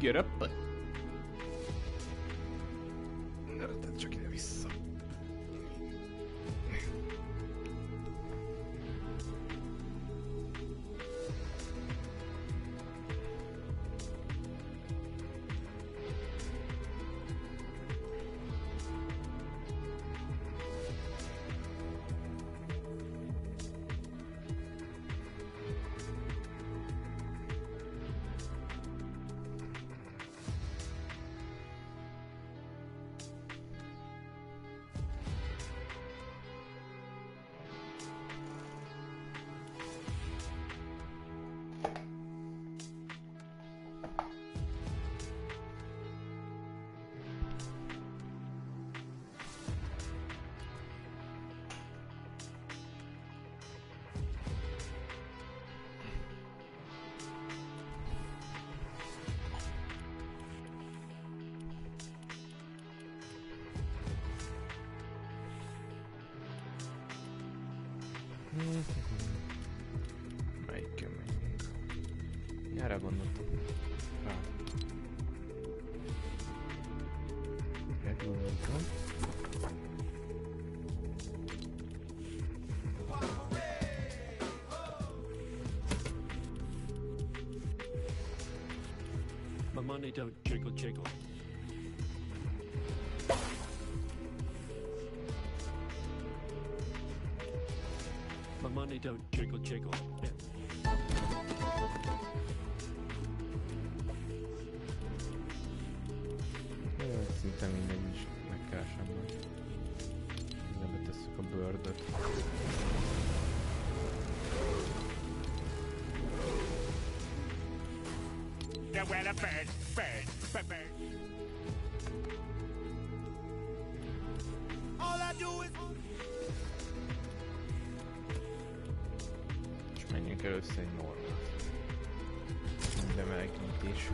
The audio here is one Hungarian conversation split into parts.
get up, but Melyikkel menjünk? Erre gondoltam. Rá. My money don't jiggle jiggle. A bőrdöt. Yeah, well, a bird, bird, bird, bird. All I do is. És menjünk először egy normát. Minden melegítés.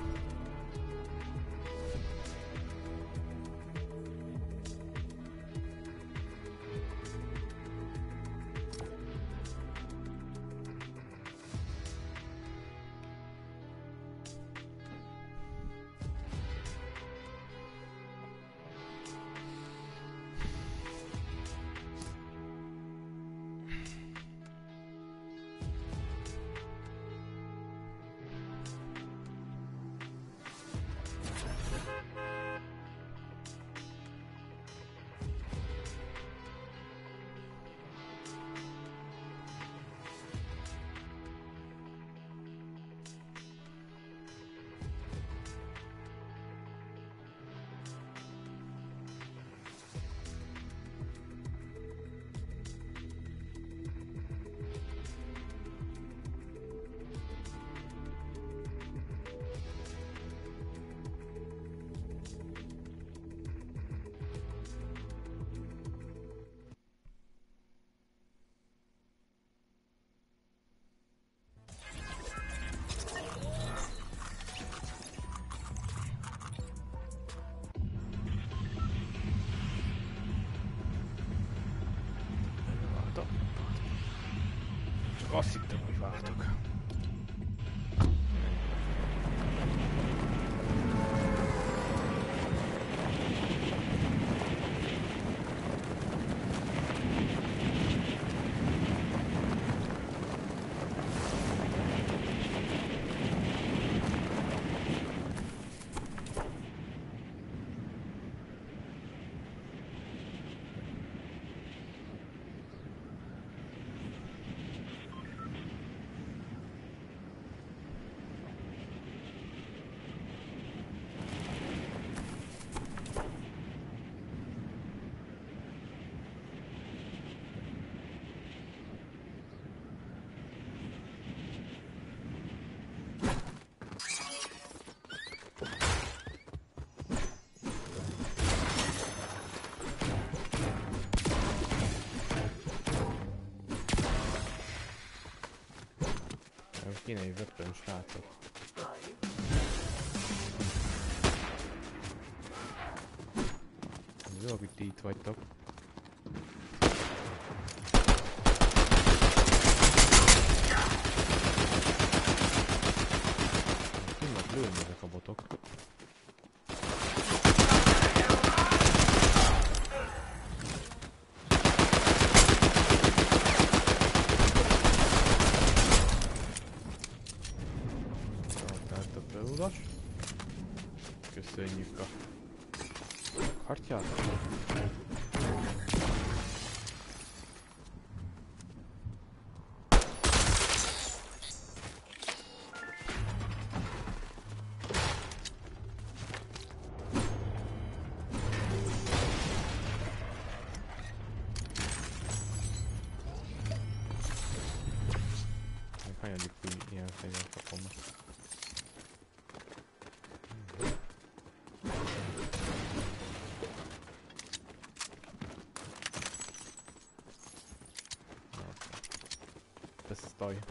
Bartok. Kéne egy weapon, srácok. Jó, hogy ti itt vagytok. stoi.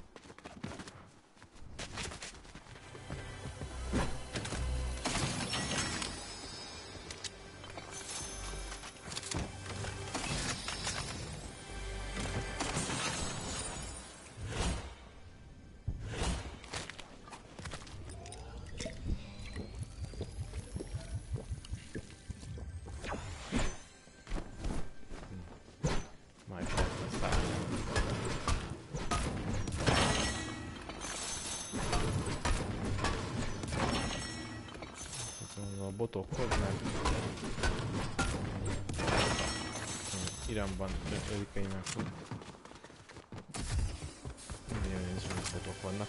autót okoznánk. Iramban 5 ének. Nagyon jó fotók vannak.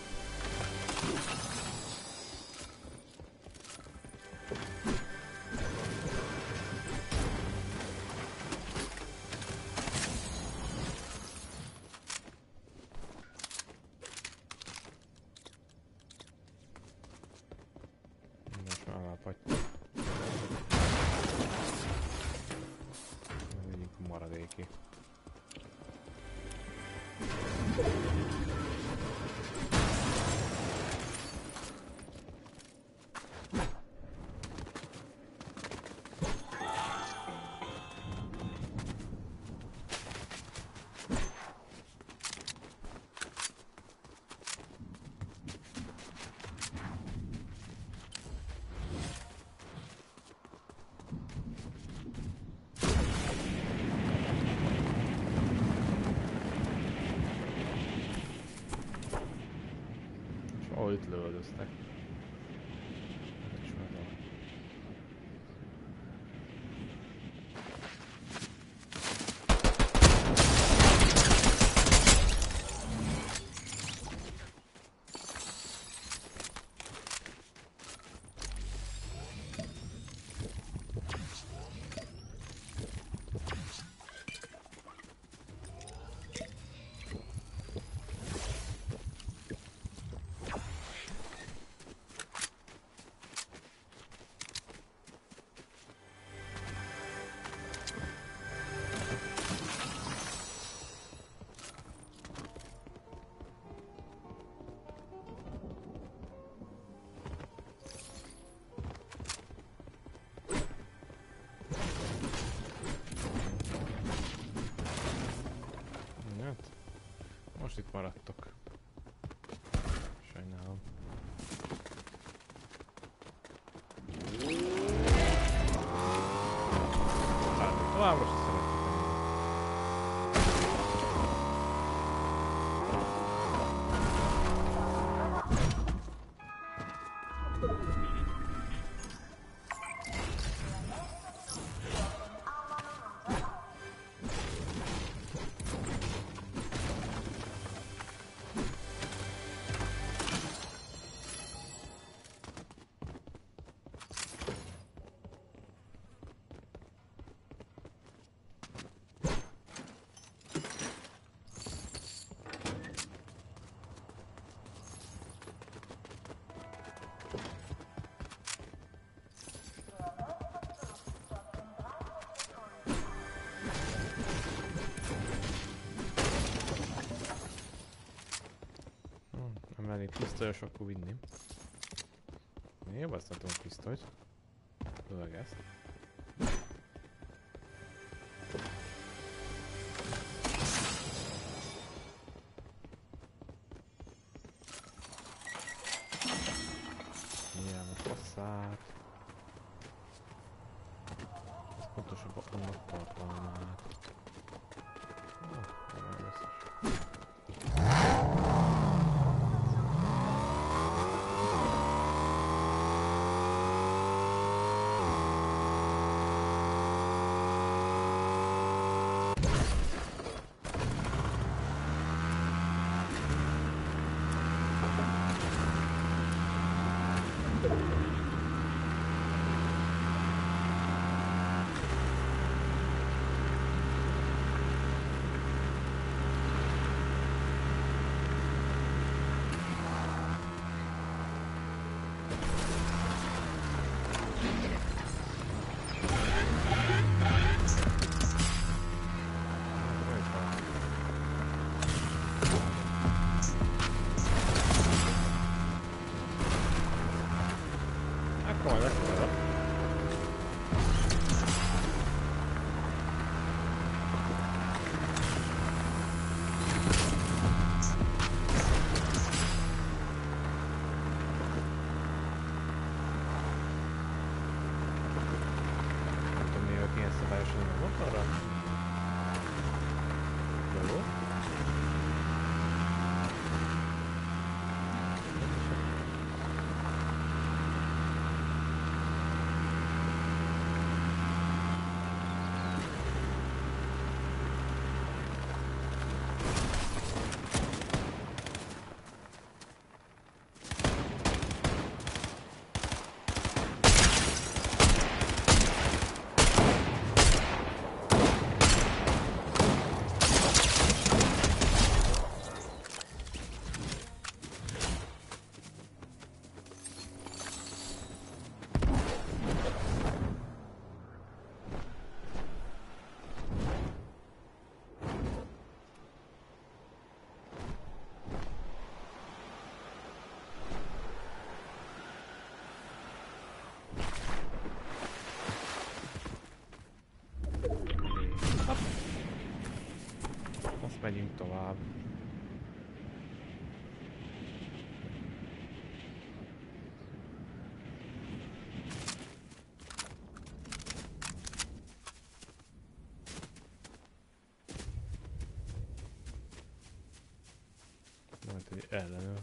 dolgoztak. лавров. menni pisztolyos, akkor vinni. Én jobban pisztolyt. Tovább. Majd egy ellenőr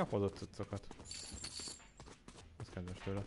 Megkapodott cuccokat. Ez kedves tőle.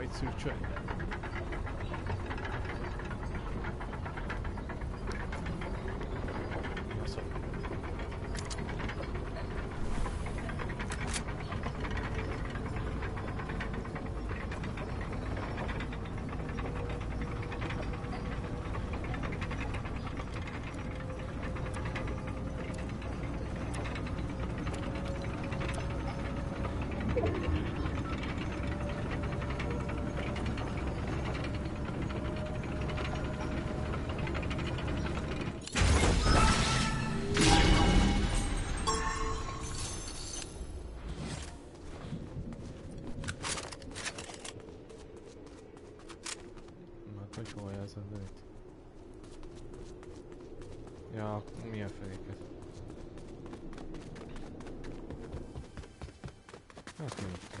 Kell itt szűrcsölni. Na szó. Már hogy hol ez az őt? Ja, milyen feléket? Hát nem tudom.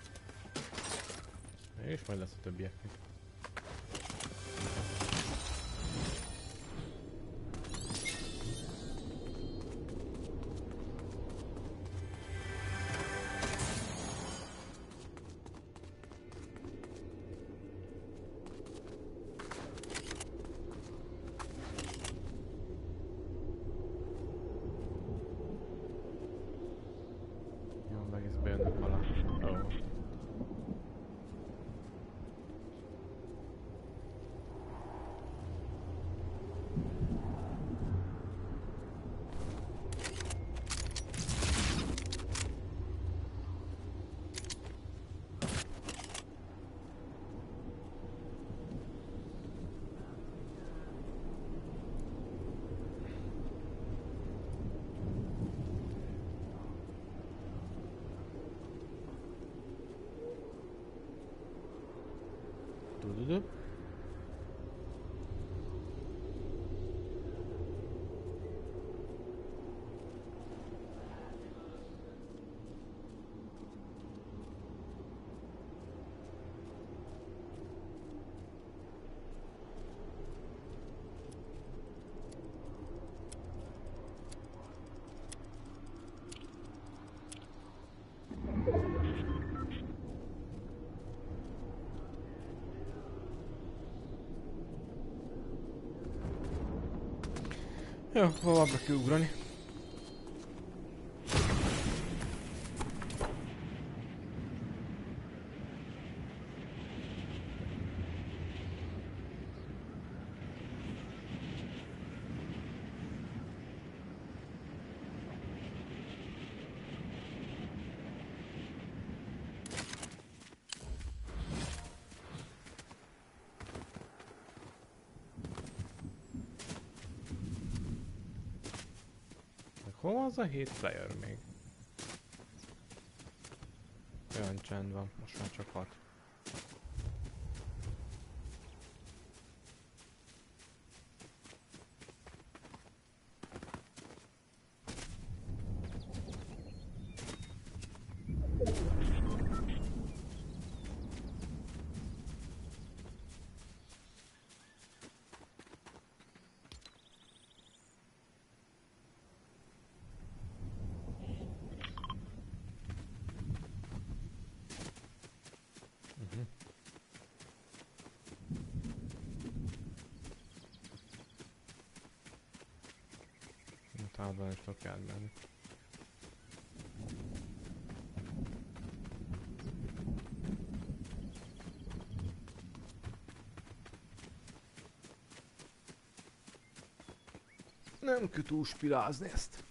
És majd lesz a többieknek. Jó, hova be kell ugrani? Meg az a hét player még? Olyan csend van, most már csak 6. Tudok elmenni. Nem kell túlspirázni ezt.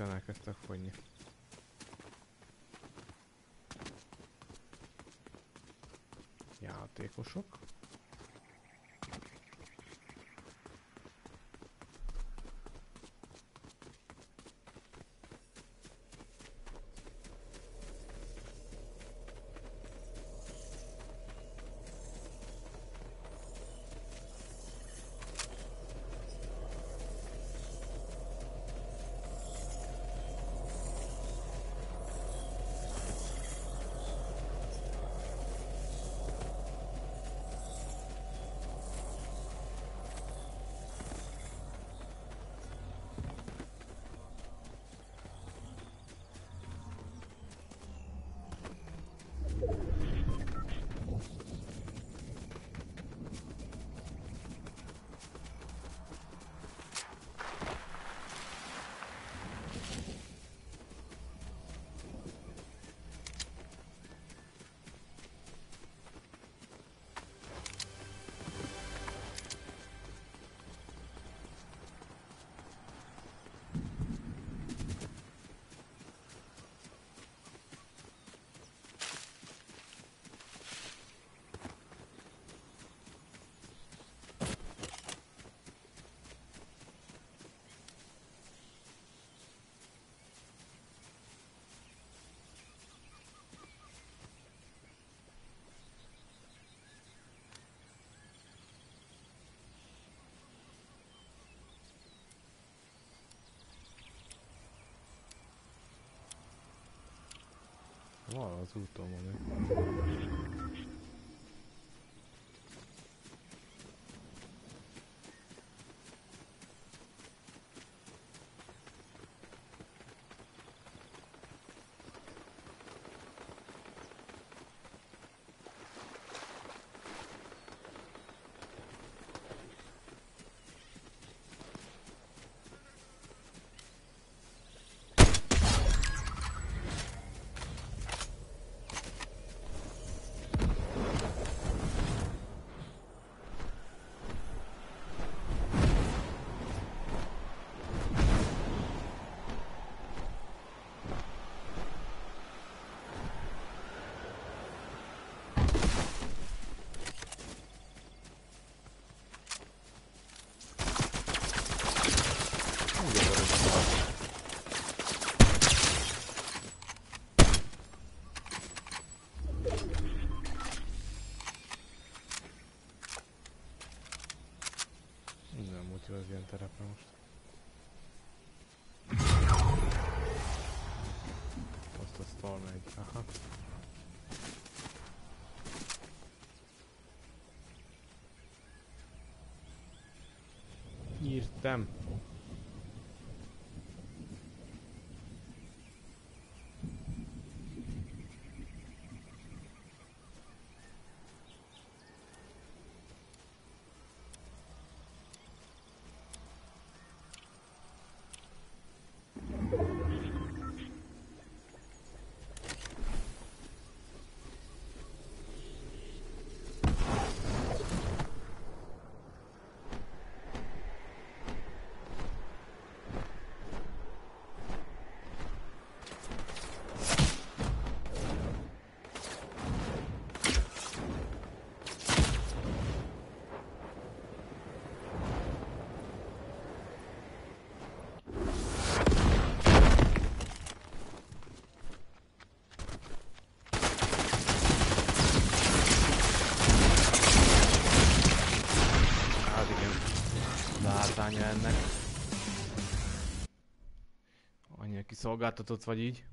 Hirtelen elkezdtek fogyni. Játékosok. Val az úton van ő. Hú, de van ez a- Nem motiv az ilyen terepre most. Azt a Storm egy. Aha. Írtam. Annyira kiszolgáltatott vagy így.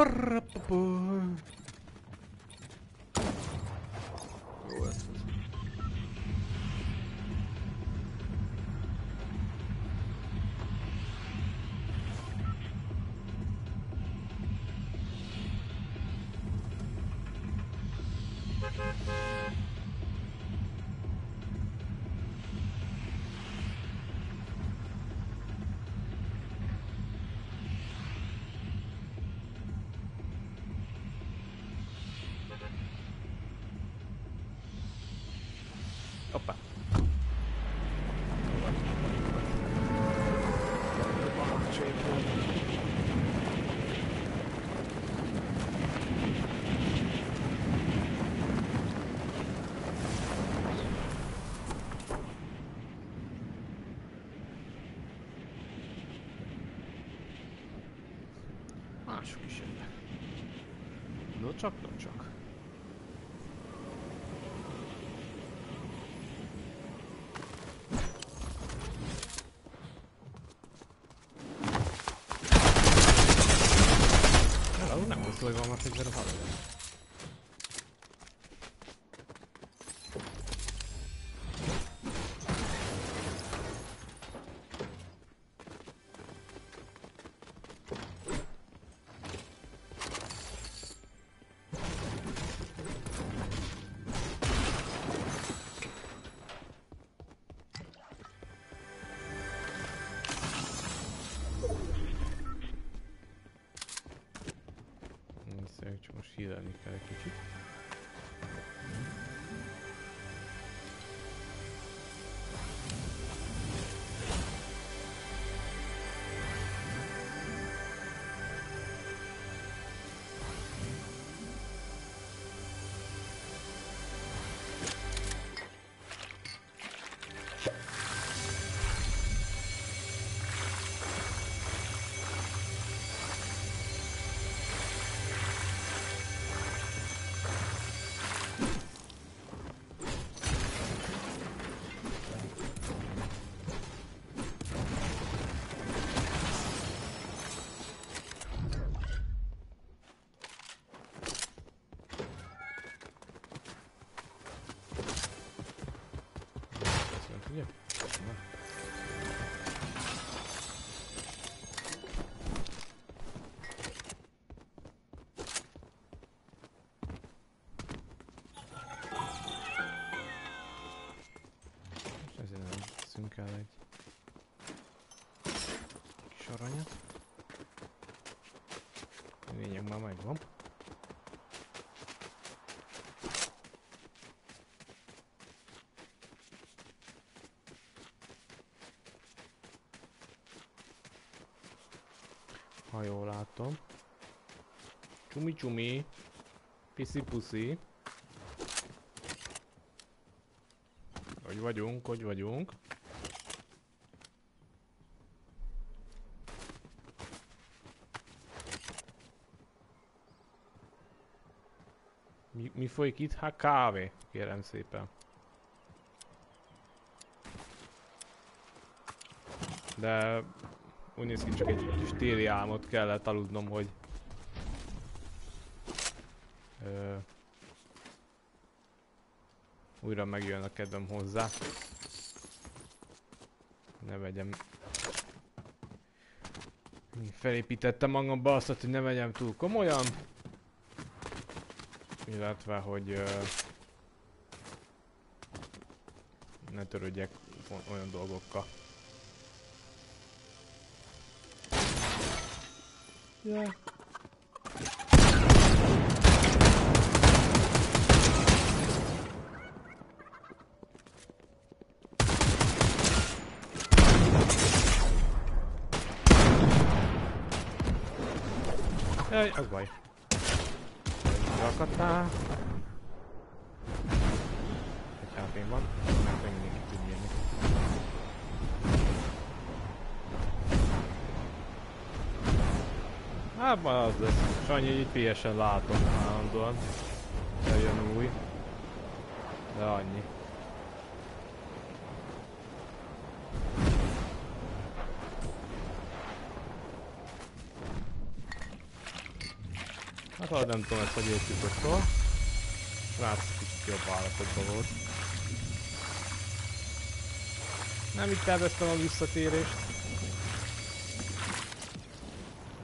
ปรับปรับ Szerintem csak most hírelni kell egy kicsit. Aranyat. A lényeg már megvan. Ha jól látom. Csumi csumi. Piszi puszi. Hogy vagyunk, hogy vagyunk. Mi, folyik itt? Hát kávé, kérem szépen. De úgy néz ki, csak egy kis téli álmot kellett aludnom, hogy... Ö, újra megjön a kedvem hozzá. Ne vegyem... Felépítettem magamba azt, hogy ne vegyem túl komolyan. Illetve, hogy... Ö, ne törődjek olyan dolgokkal. Yeah. Jaj, az baj. Rakadtál. Egy hp van, nem pedig mindenki tud. Hát az lesz. Sanyi, így PS-en látom állandóan. De jön új. De annyi. Ha nem tudom ezt, hogy értjük akkor. Látszik kicsit jobb állapotban volt. Nem itt terveztem a visszatérést.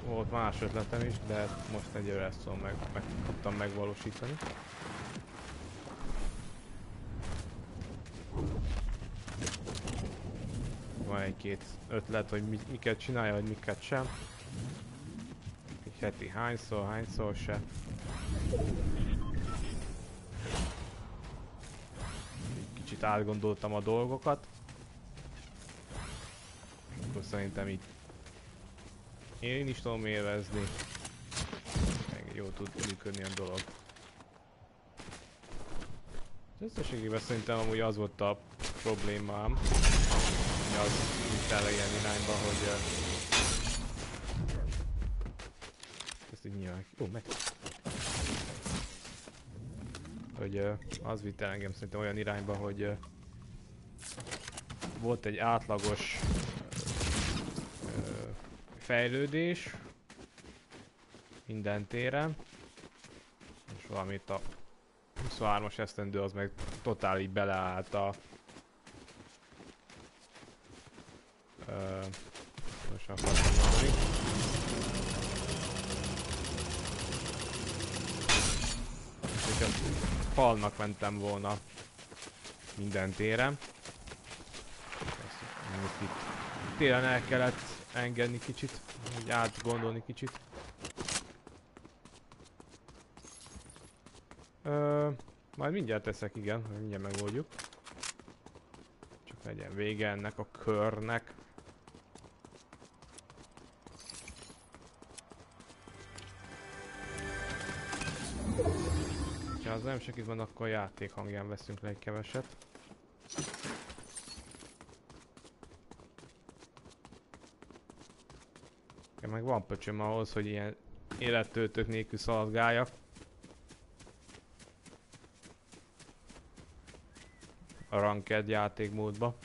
Volt más ötletem is, de most egyőre ezt tudom meg, meg tudtam megvalósítani. Van egy-két ötlet, hogy mi, miket csinálja, vagy miket sem. Heti hányszor, hányszor se. Kicsit átgondoltam a dolgokat. Akkor szerintem így én is tudom élvezni. Meg jó tud működni a dolog. Összességében szerintem amúgy az volt a problémám. Hogy az vitt el ilyen irányba, hogy... Nyilván... Ó, meg... Hogy uh, az vitt el engem szerintem olyan irányba, hogy... Uh, volt egy átlagos uh, fejlődés minden téren és valamit a 23-as esztendő az meg totál így beleállt a most akartam mondani hogyha falnak mentem volna minden téren télen el kellett engedni kicsit, úgy átgondolni kicsit. Ö, majd mindjárt teszek, igen, mindjárt megoldjuk. Csak legyen vége ennek a körnek. Az nem segít van, akkor a játék hangján veszünk le egy keveset. Nekem meg van pöcsöm ahhoz, hogy ilyen élettöltők nélkül szaladgáljak. A ranked játékmódba.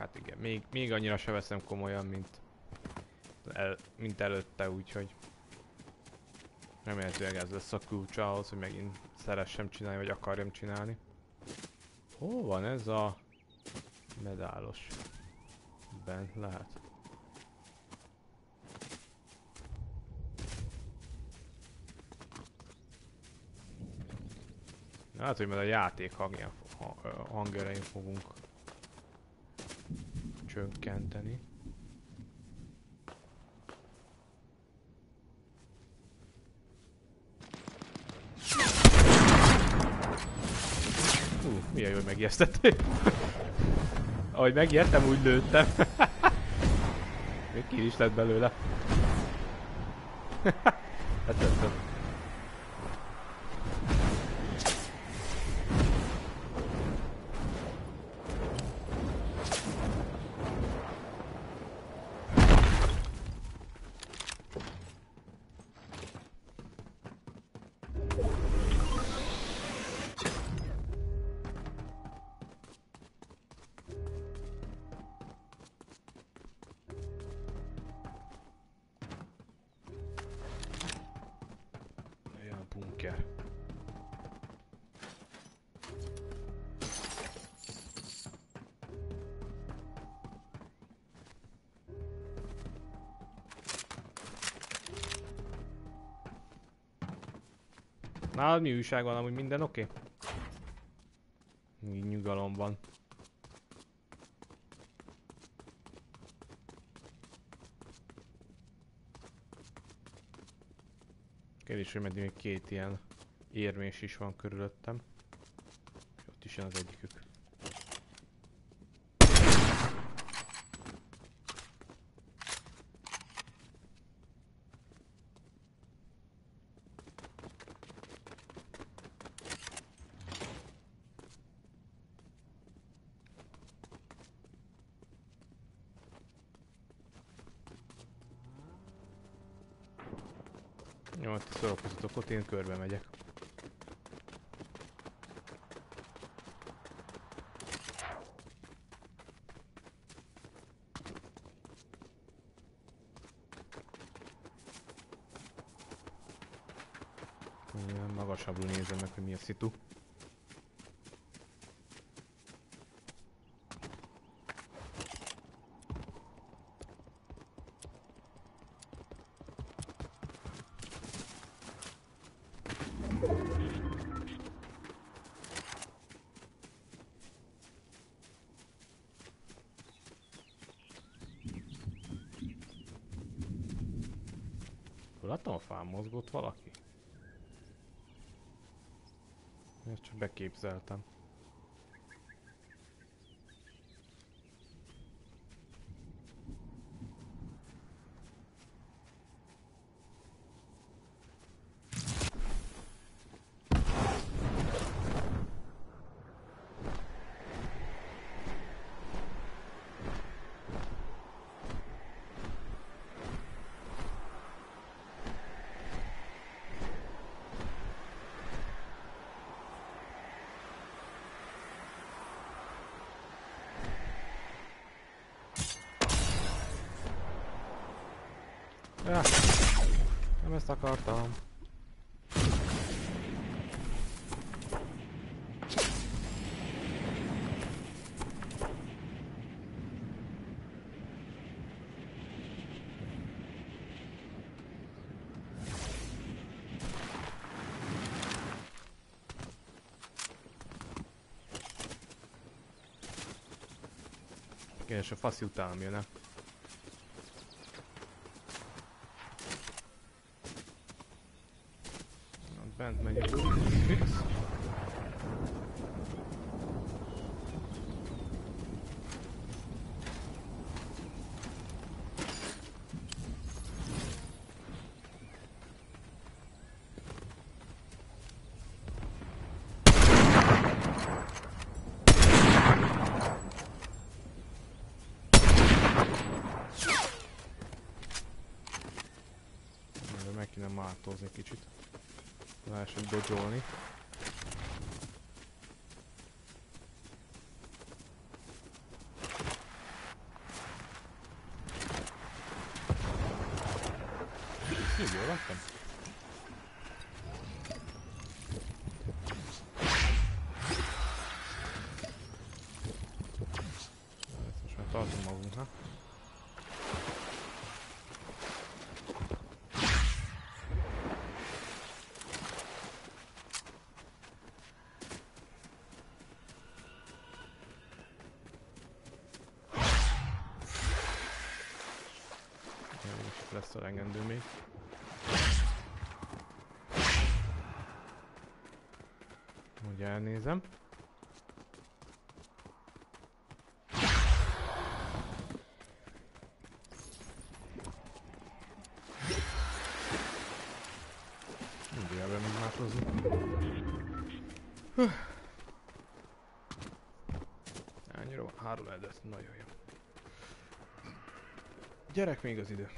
hát igen, még, még annyira se veszem komolyan, mint, el, mint előtte, úgyhogy remélhetőleg ez lesz a kulcs ahhoz, hogy megint szeressem csinálni, vagy akarjam csinálni. Hol van ez a medálos? Bent lehet. Hát, hogy majd a játék hangján, ha, ö, hangerején fogunk csökkenteni. Hú, milyen hogy megijesztettél. Ahogy megijedtem, úgy lőttem. Még ki is lett belőle. Nálad mi újság van, amúgy minden oké? Okay? Nyugalom van. Kérdés, hogy meddig még két ilyen érmés is van körülöttem. És ott is jön az egyikük. Jó, hát szórakozatok ott, én körbe megyek. Magasabbul nézem meg, hogy mi a szitu. Láttam a fán mozgott valaki? Ezt csak beképzeltem. Ja, nem ezt akartam. És a faszi utánam jönnek. Ott Bent megy a fix. dogioni. Sì, io l'ho lesz a lengendő még. Úgy elnézem. Mindig el még nagyon jó. Gyerek még az idő.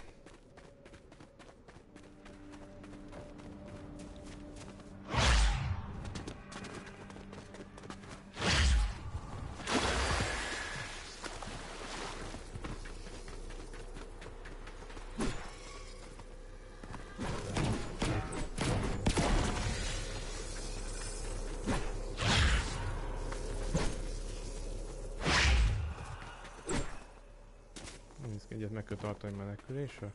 Tartani menekülésre.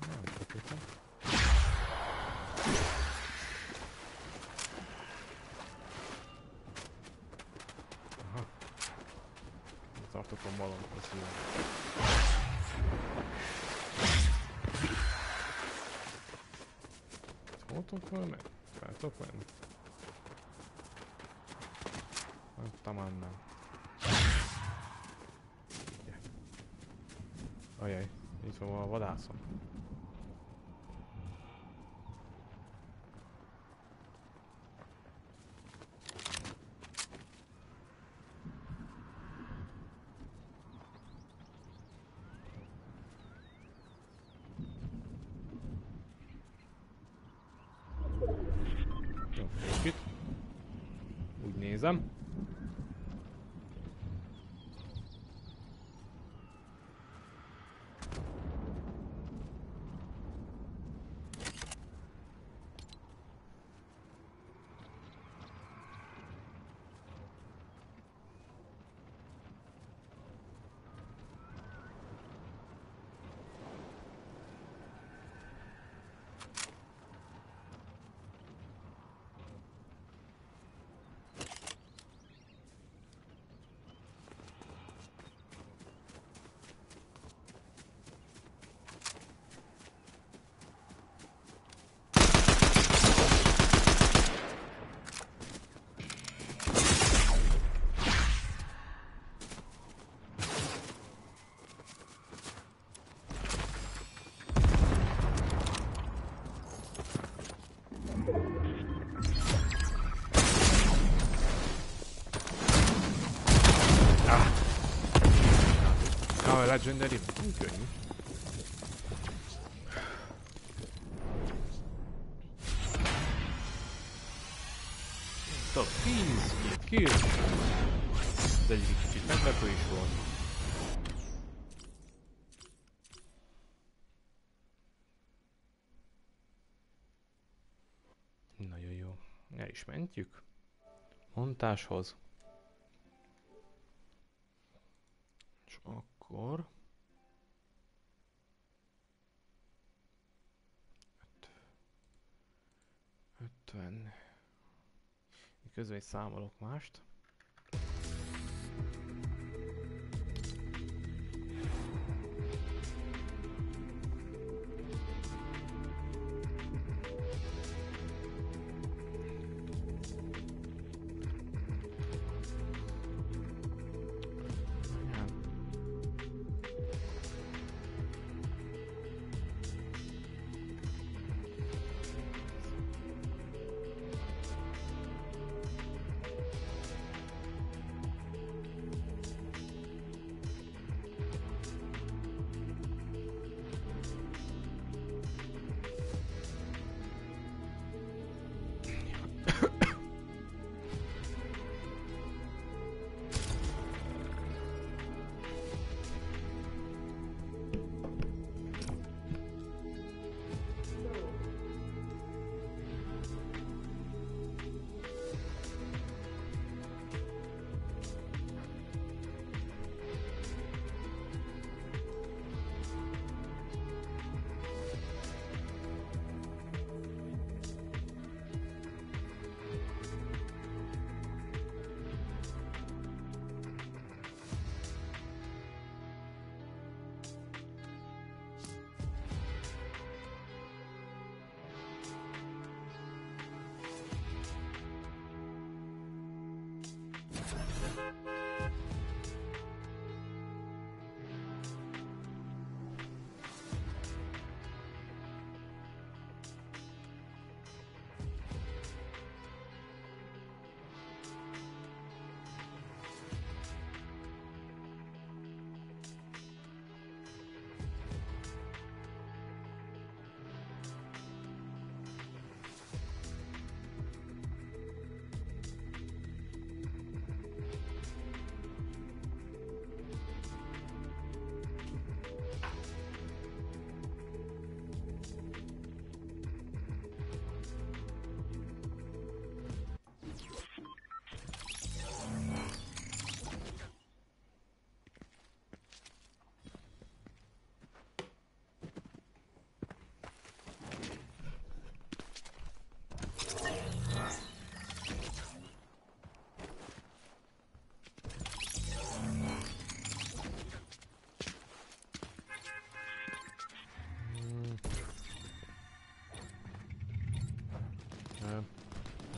Nem tudom. Aha. Tartok a malomot a szívem. Hol tudok meg? Fel tudok venni? Hát, Tamán nem. Ajaj, itt van a vadászom. Jó, vagyok itt. Úgy nézem. Ah, a Legendary nem könnyű. Top 10, két kill. Az egyik kicsit meglepő is volt. Nagyon jó. El is mentjük. Montáshoz. Közben egy számolok mást.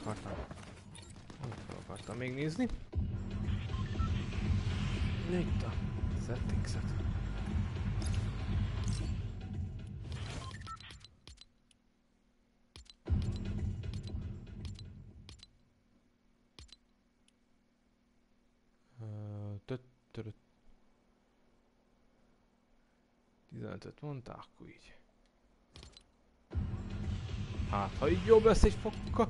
Akartam. Nem akartam még nézni. Itt a settings-et. Ö, tö- törö- 15-öt mondta, akkor így. Hát, ha így jobb lesz egy fokkal.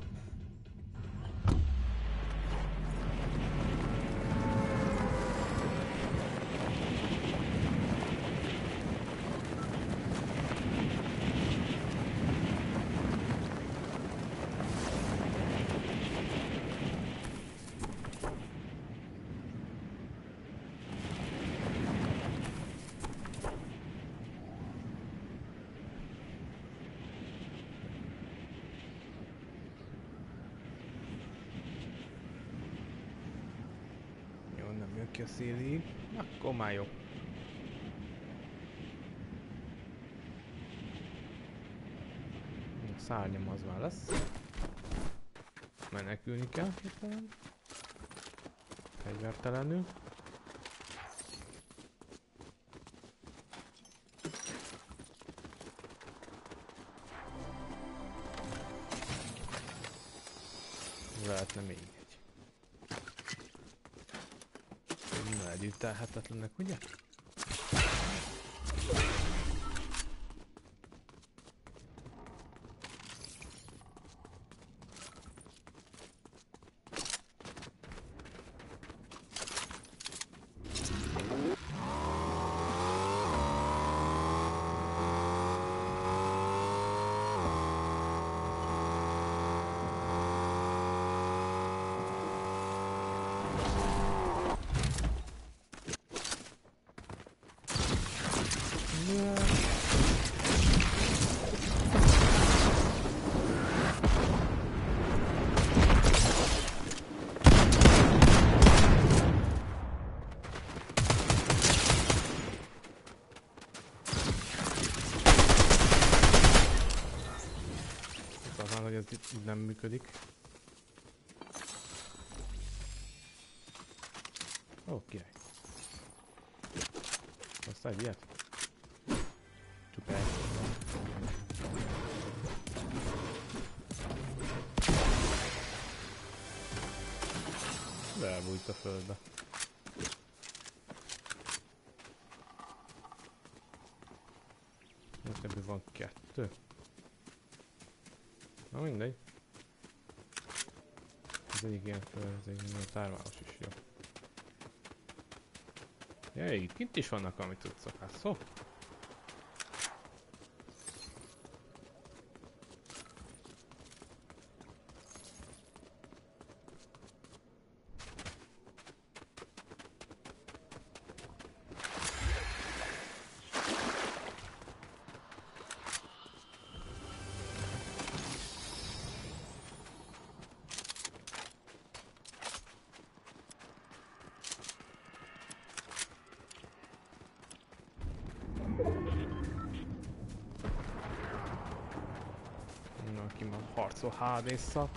Jó, nem jön ki a szélig. A szárnyam az már lesz. Menekülni kell hirtelen. Fegyvertelenül. Na, együtt elhetetlenek, ugye? Az van, hogy ez itt így nem működik. Ó, király. Aztán egy ilyet? Szuper. Belbújt a földbe. Most ebből van kettő. Na mindegy. Az egyik ilyen föl, az ilyen tárváros is jó. Jaj, kint is vannak, amit tudsz hát szó. Na, aki már harcol hádésszal.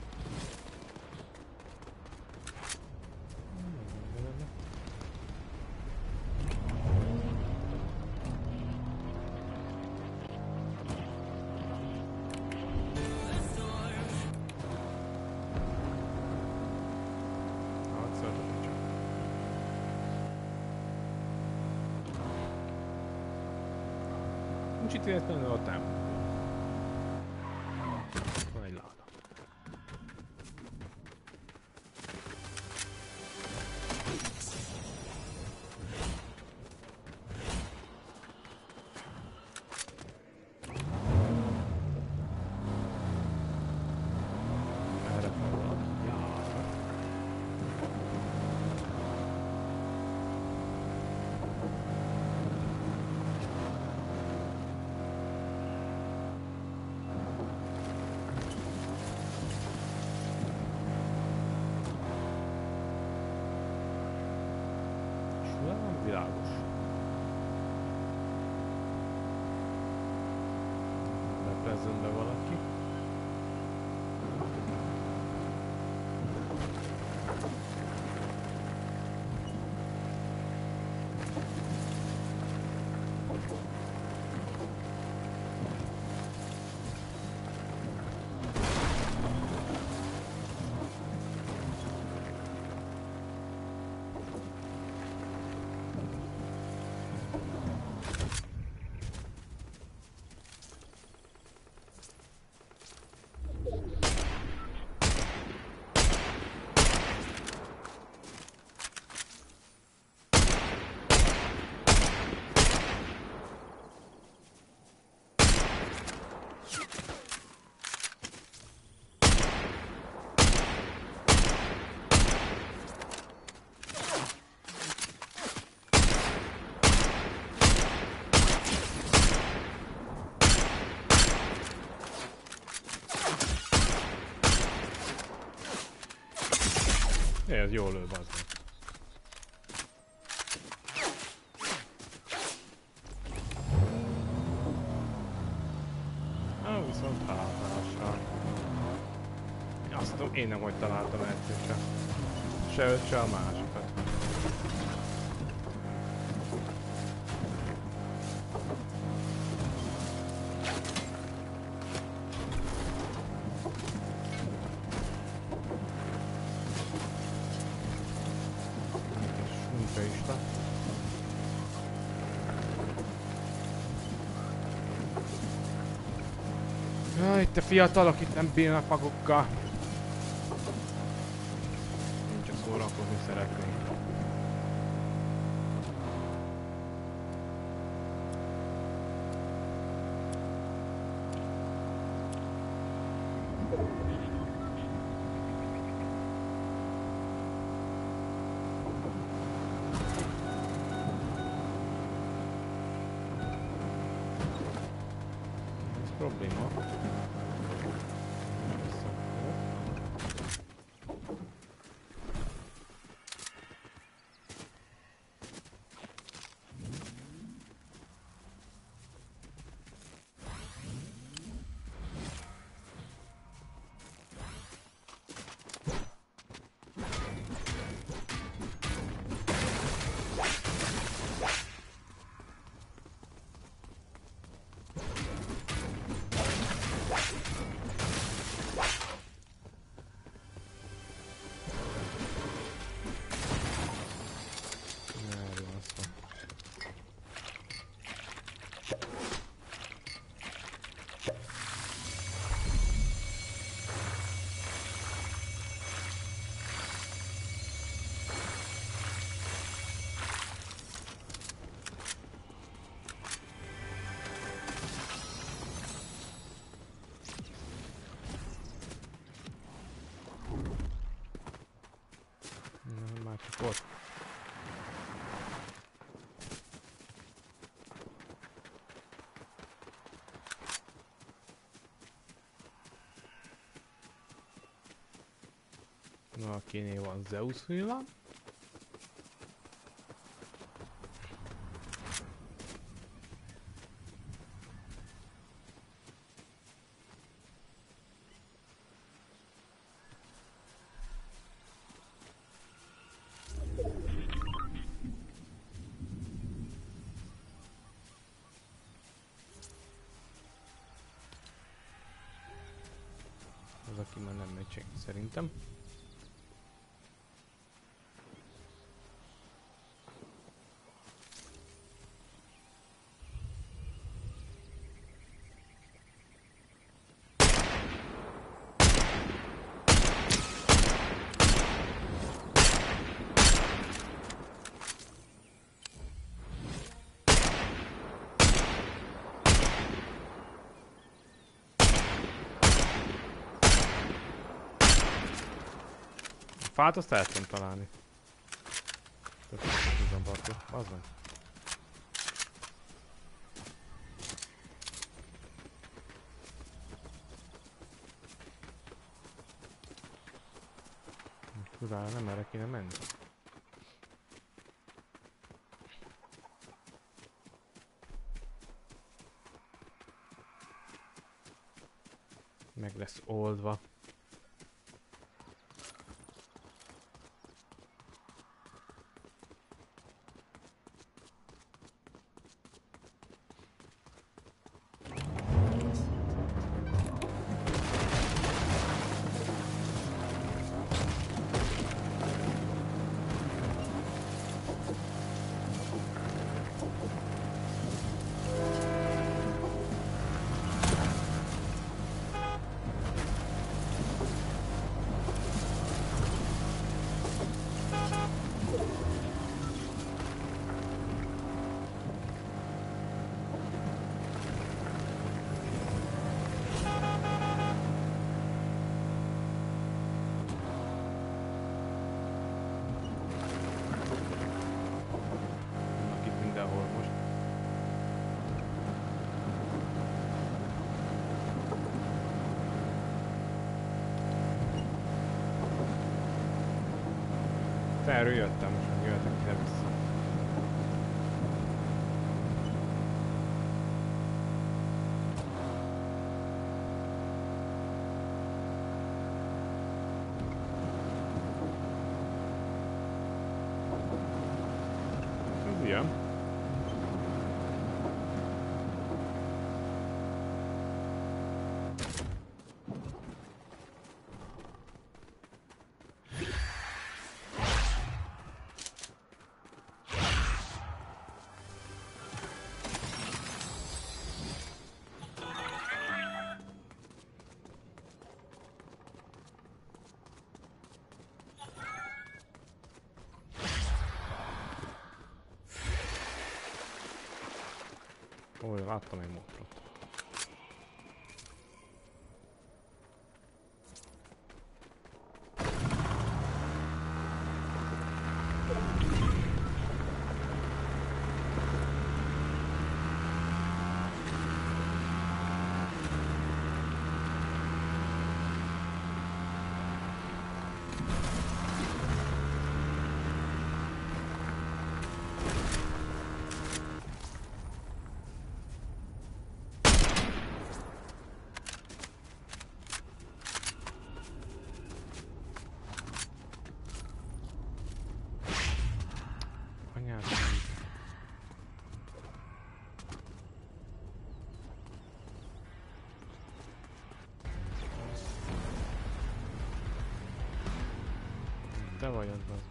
Ez jól lő, bazd meg. Ah, viszont hátással. Azt tudom, én nem hogy találtam egyszer se. Se őt, se a másikat. Fiatalok itt nem bírnak magukkal. Én csak szórakozni szeretnék. Akinél van Zeus villa. Az, aki már nem megy szerintem. Fát azt el tudom találni. Tök tudom bakja. Az meg. Kurvára nem erre kéne menni. Meg lesz oldva. やるよ Ó, láttam egy Te vagy az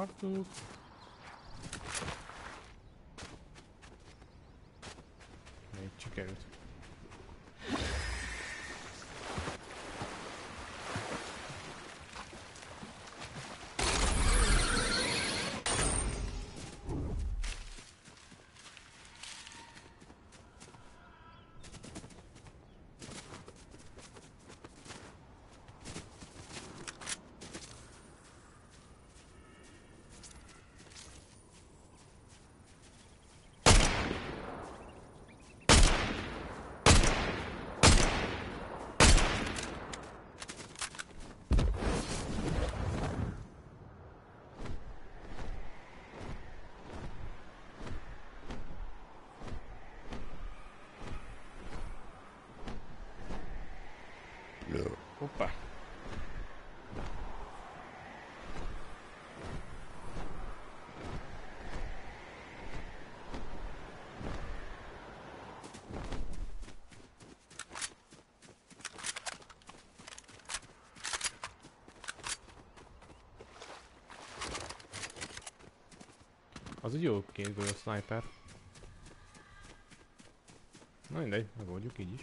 az. Elnéztem ugye a kartonút. Még sikerült. Hoppá. Az egy jó két golyó sniper. Na mindegy, megoldjuk így is.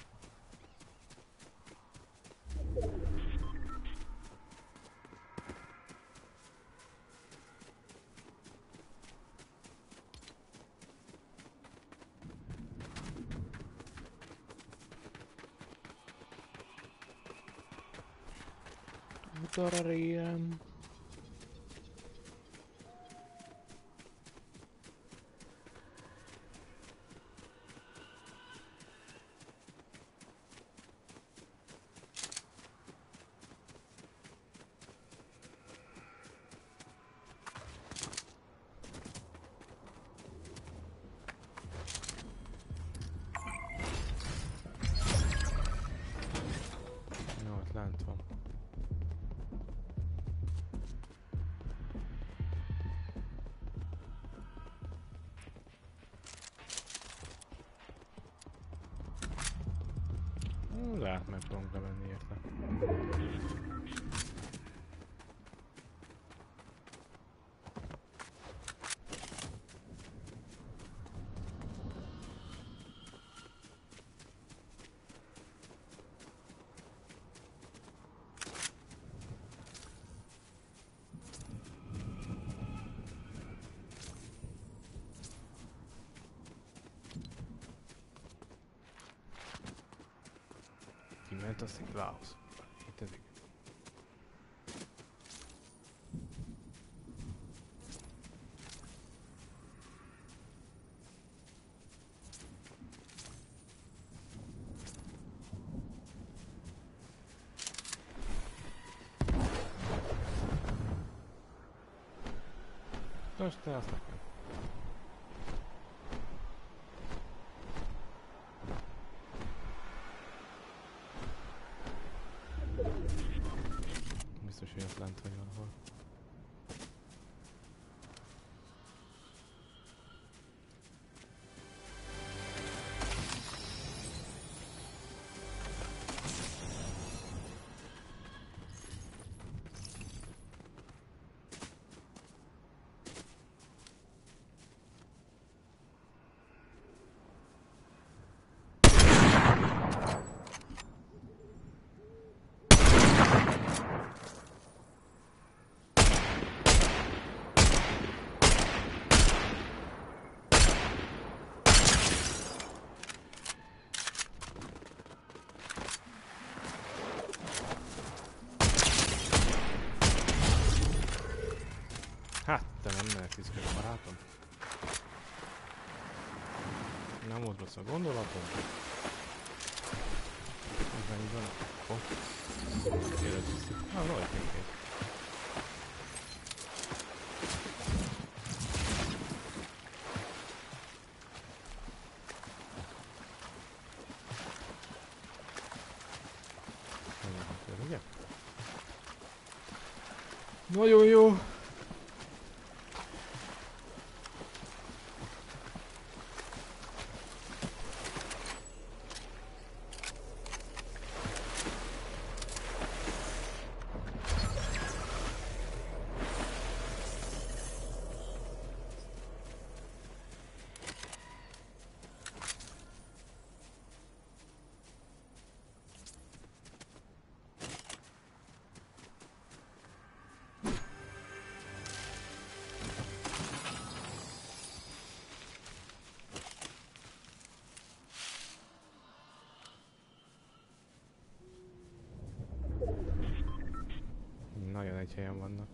Aumenta 5 graus. Entendi. Что? Iszkod a barátom. Nem volt rossz a gondolatom. Ez mennyi van? Hopp. Érezzük. Ah, rajta egy. Ugye? Nagyon jó! Nagyon egy helyen vannak.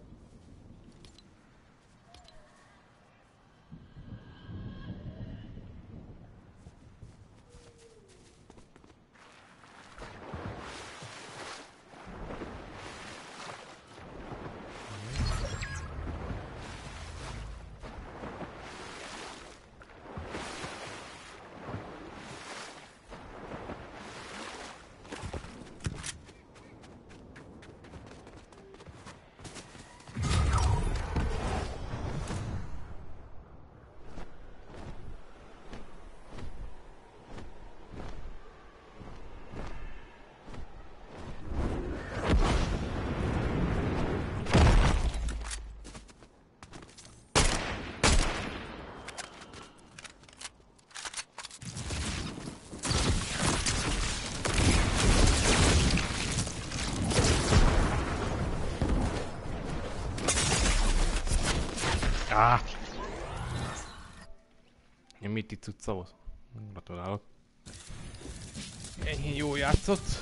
Ah! Ja, mit itt cuccavod? Gratulálok. Enyhén jó játszott.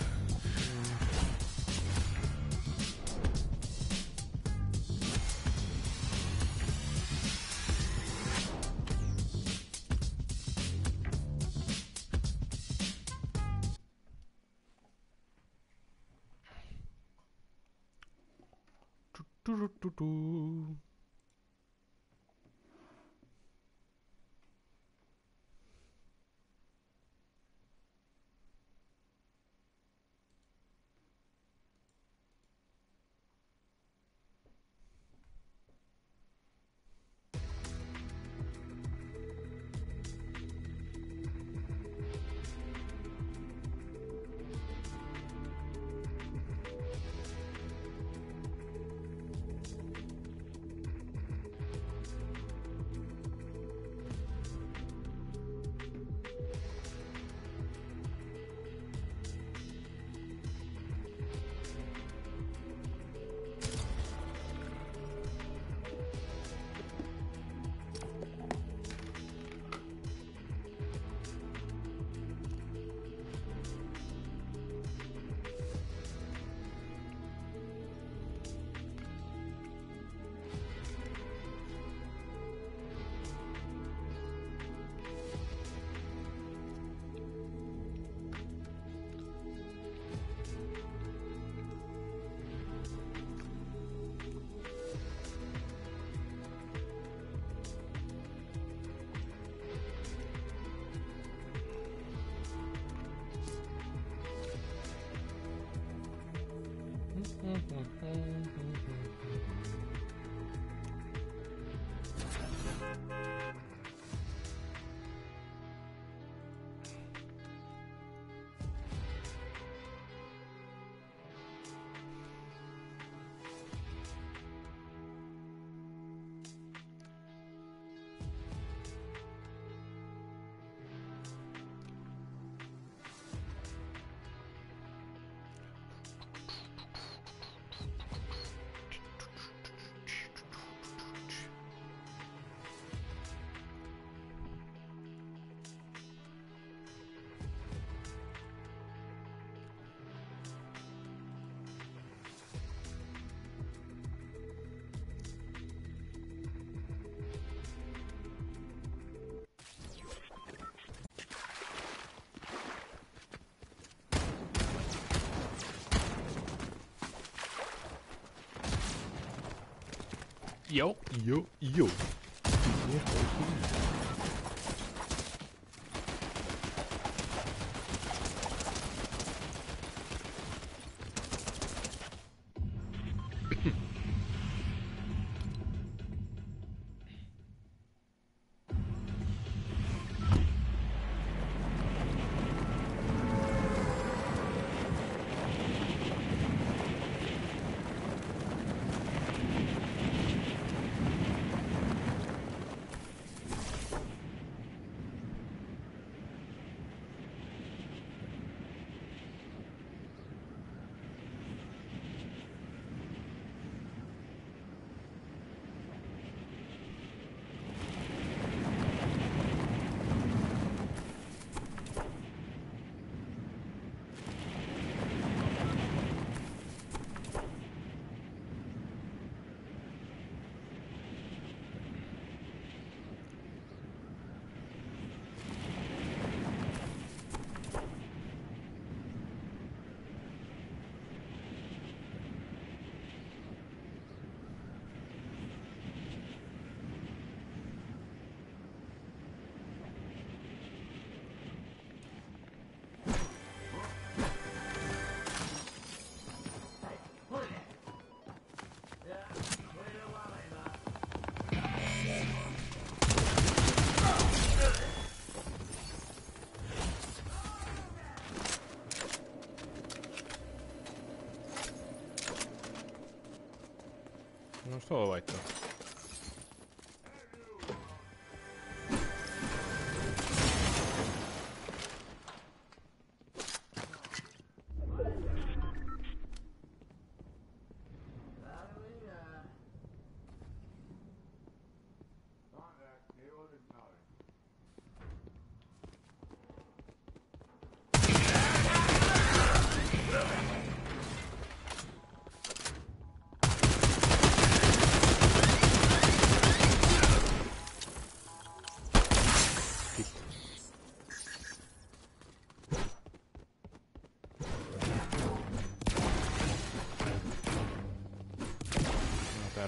Jó, jó, jó. Most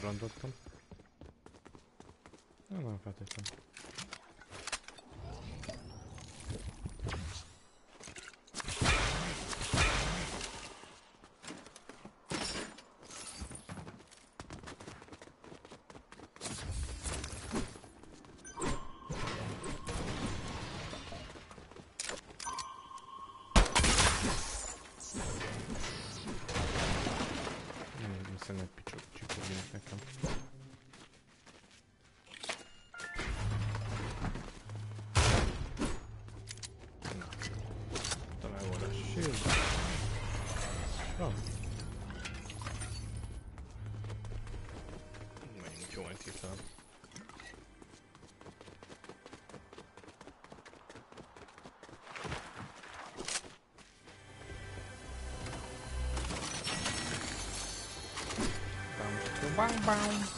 elrontottam. Nem, nem feltétlenül. bang bang.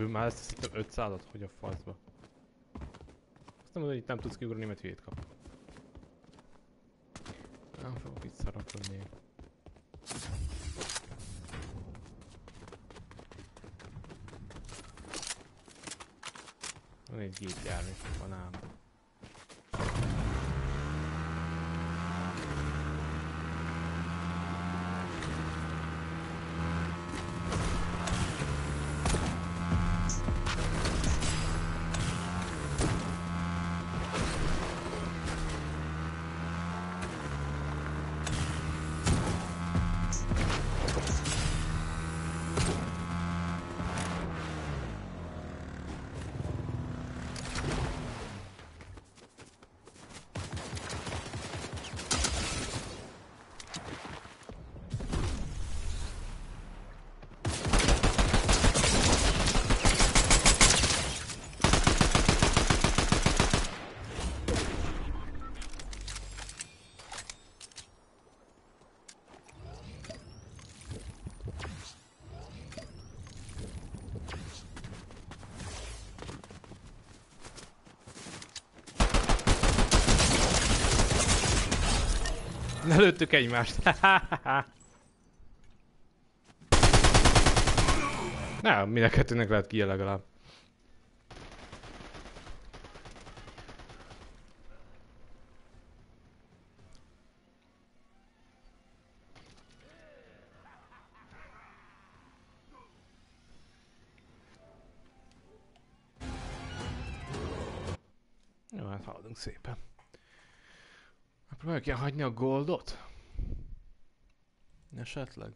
Meg már ezt hiszem 500-at, hogy a faszba. Azt nem mondod, hogy itt nem tudsz kiugrani, mert hülyét kap. Nem fogok itt szarakodni. Van egy gépjármű, van ám. Lelőttük egymást. Nem, mind a kettőnek lehet ki legalább. Jó, hát haladunk szépen. Próbáljuk ilyen hagyni a goldot? Esetleg?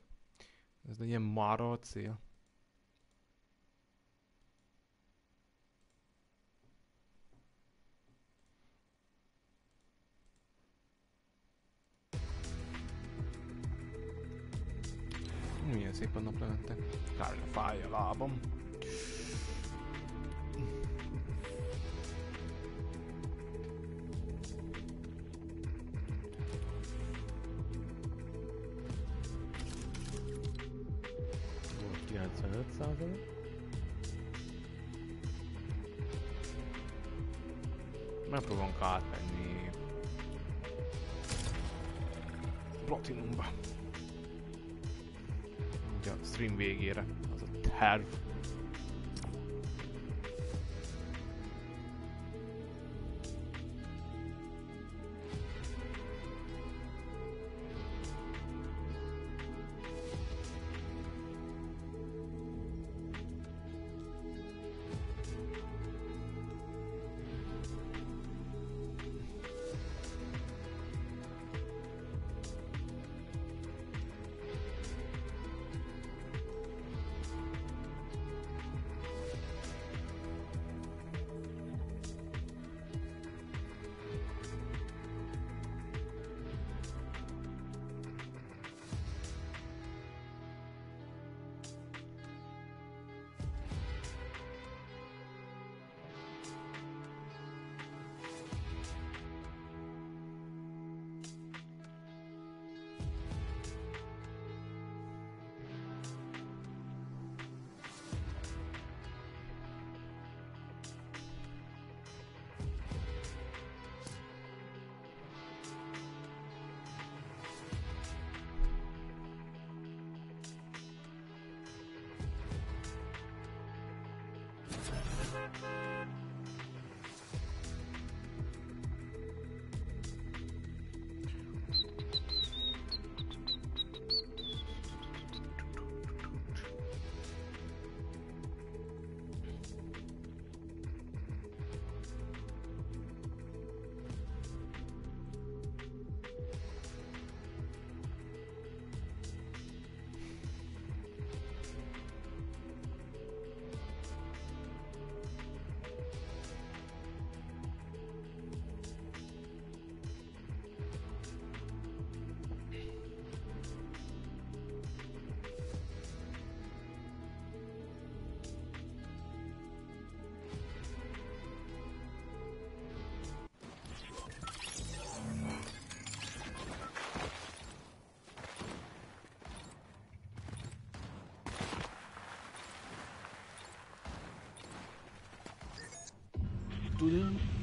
Ez egy ilyen marha a cél. Milyen szép a naplemente. Kár, fáj a lábam. Megpróbálunk átmenni Platinumba. Ugye a stream végére, az a terv. Tudom.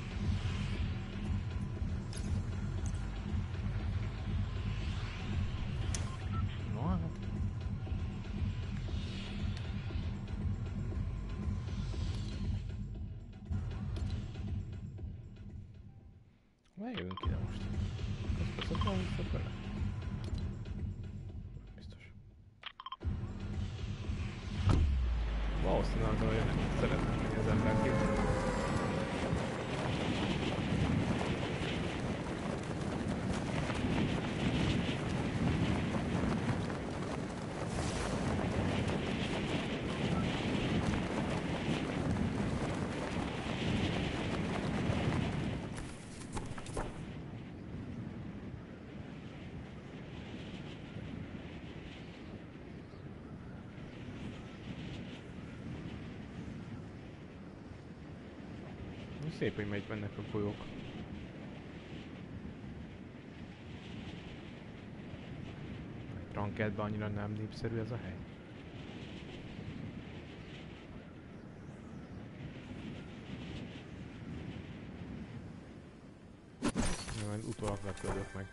Szép, hogy megy mennek a folyók. Rankedben annyira nem népszerű ez a hely. Utólag lepődök meg.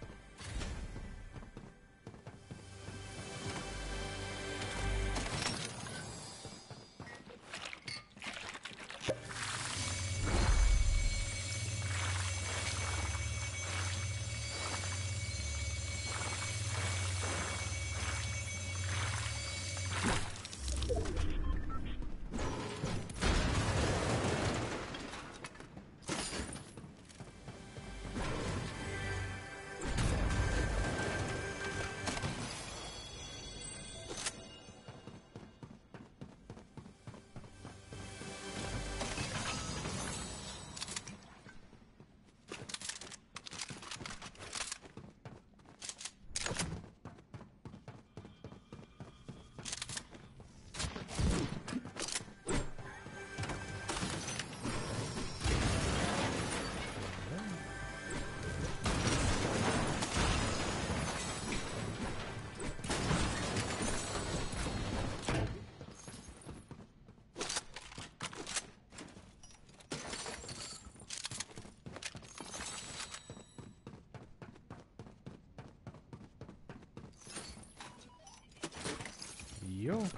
go.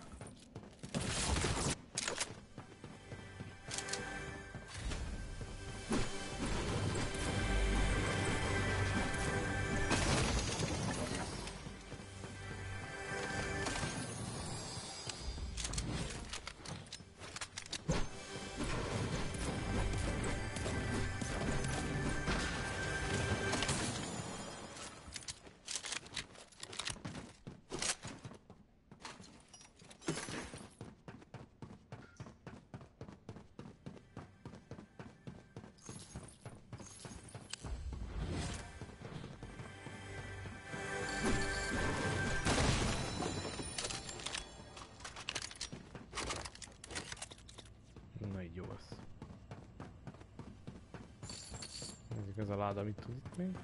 a láda mit tud még?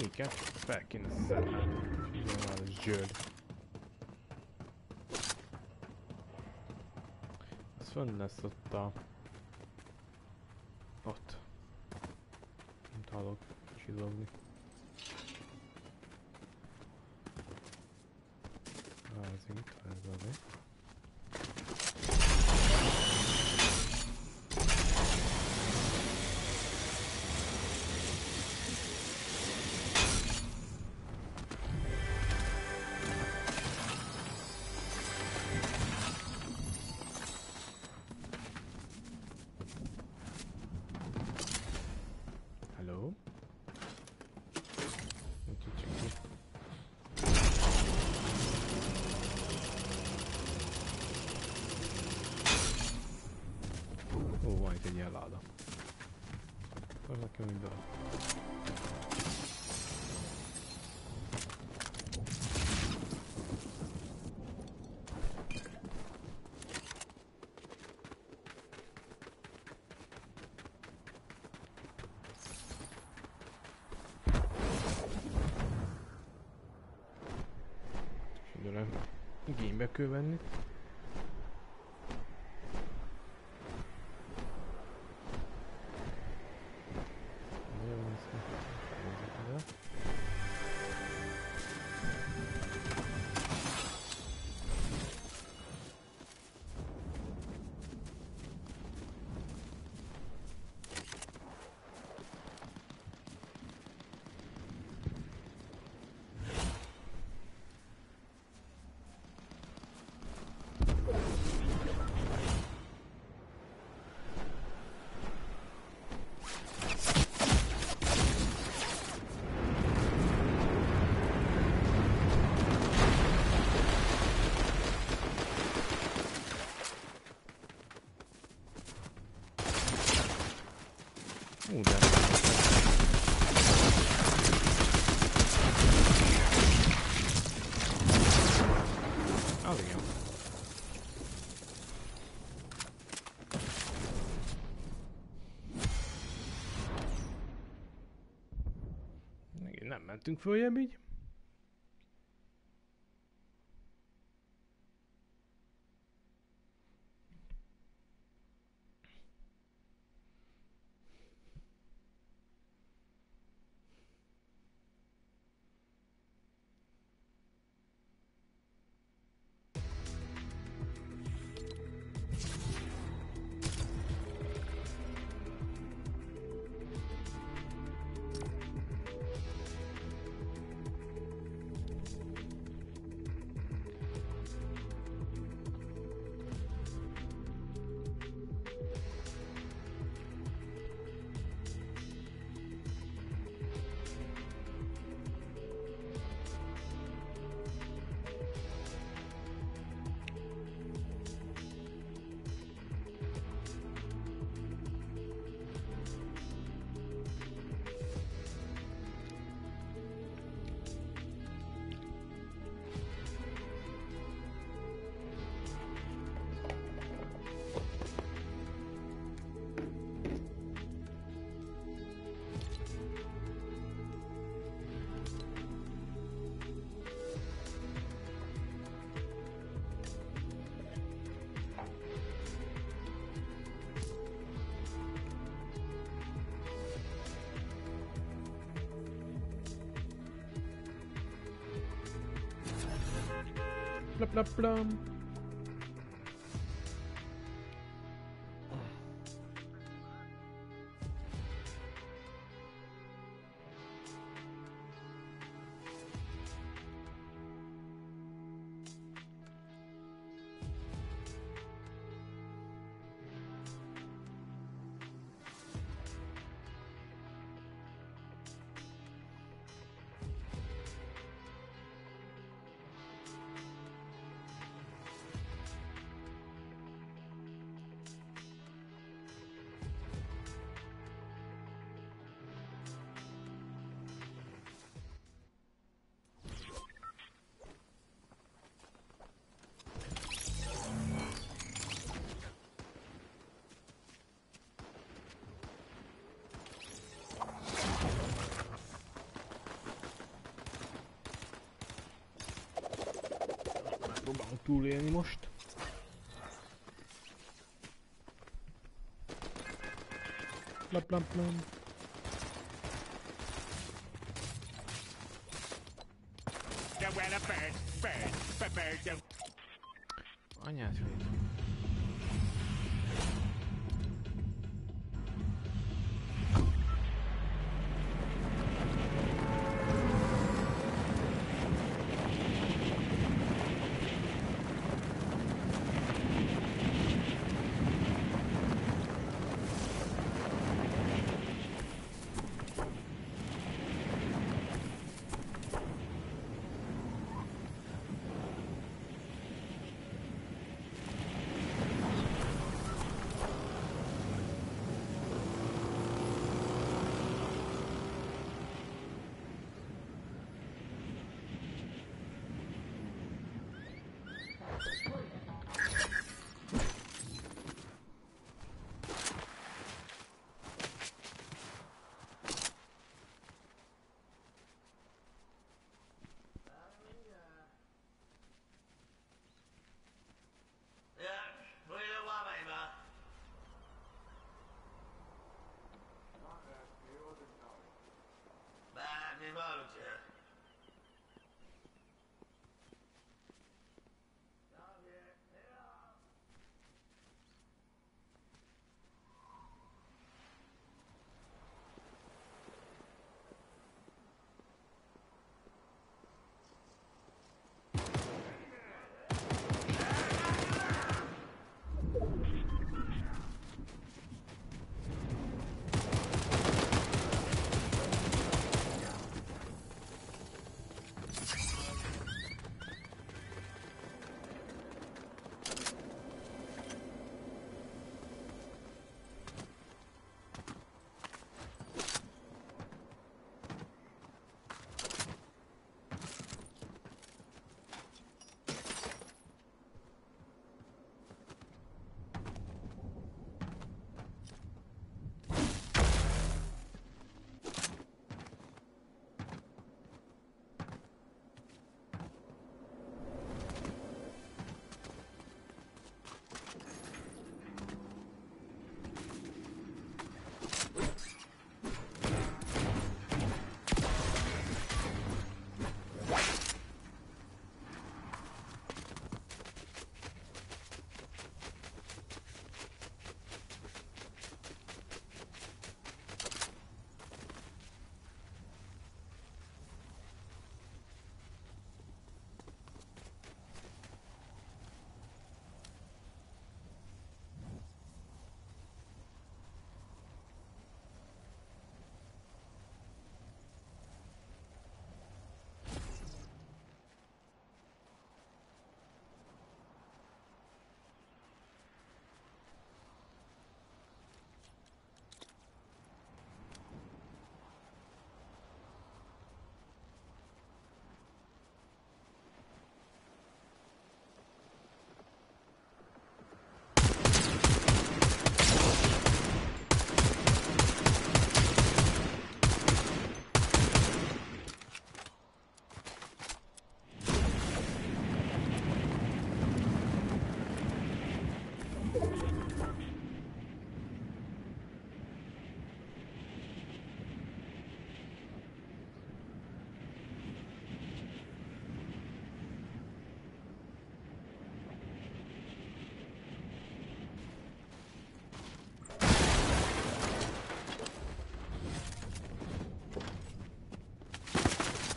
Miket fel kéne szedni. Zsöld. Ez fönn lesz ott a güvenlik mentünk följebb így, Blah blah blah. Bird, bird, bird, bird, don't Anyát hülyét. amount of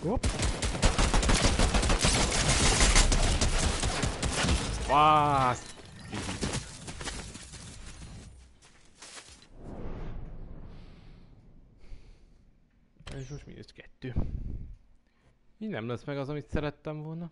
Hopp. Fász! És most mínusz kettő. Így nem lesz meg az, amit szerettem volna.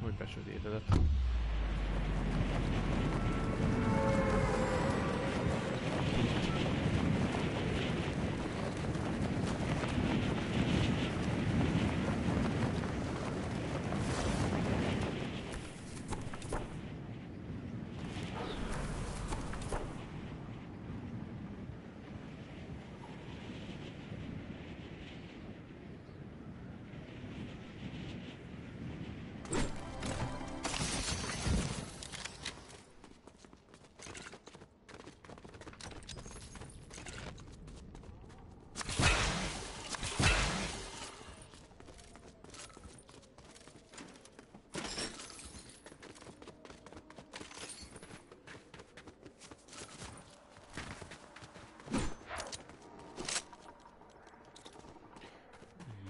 Hogy besötétedett.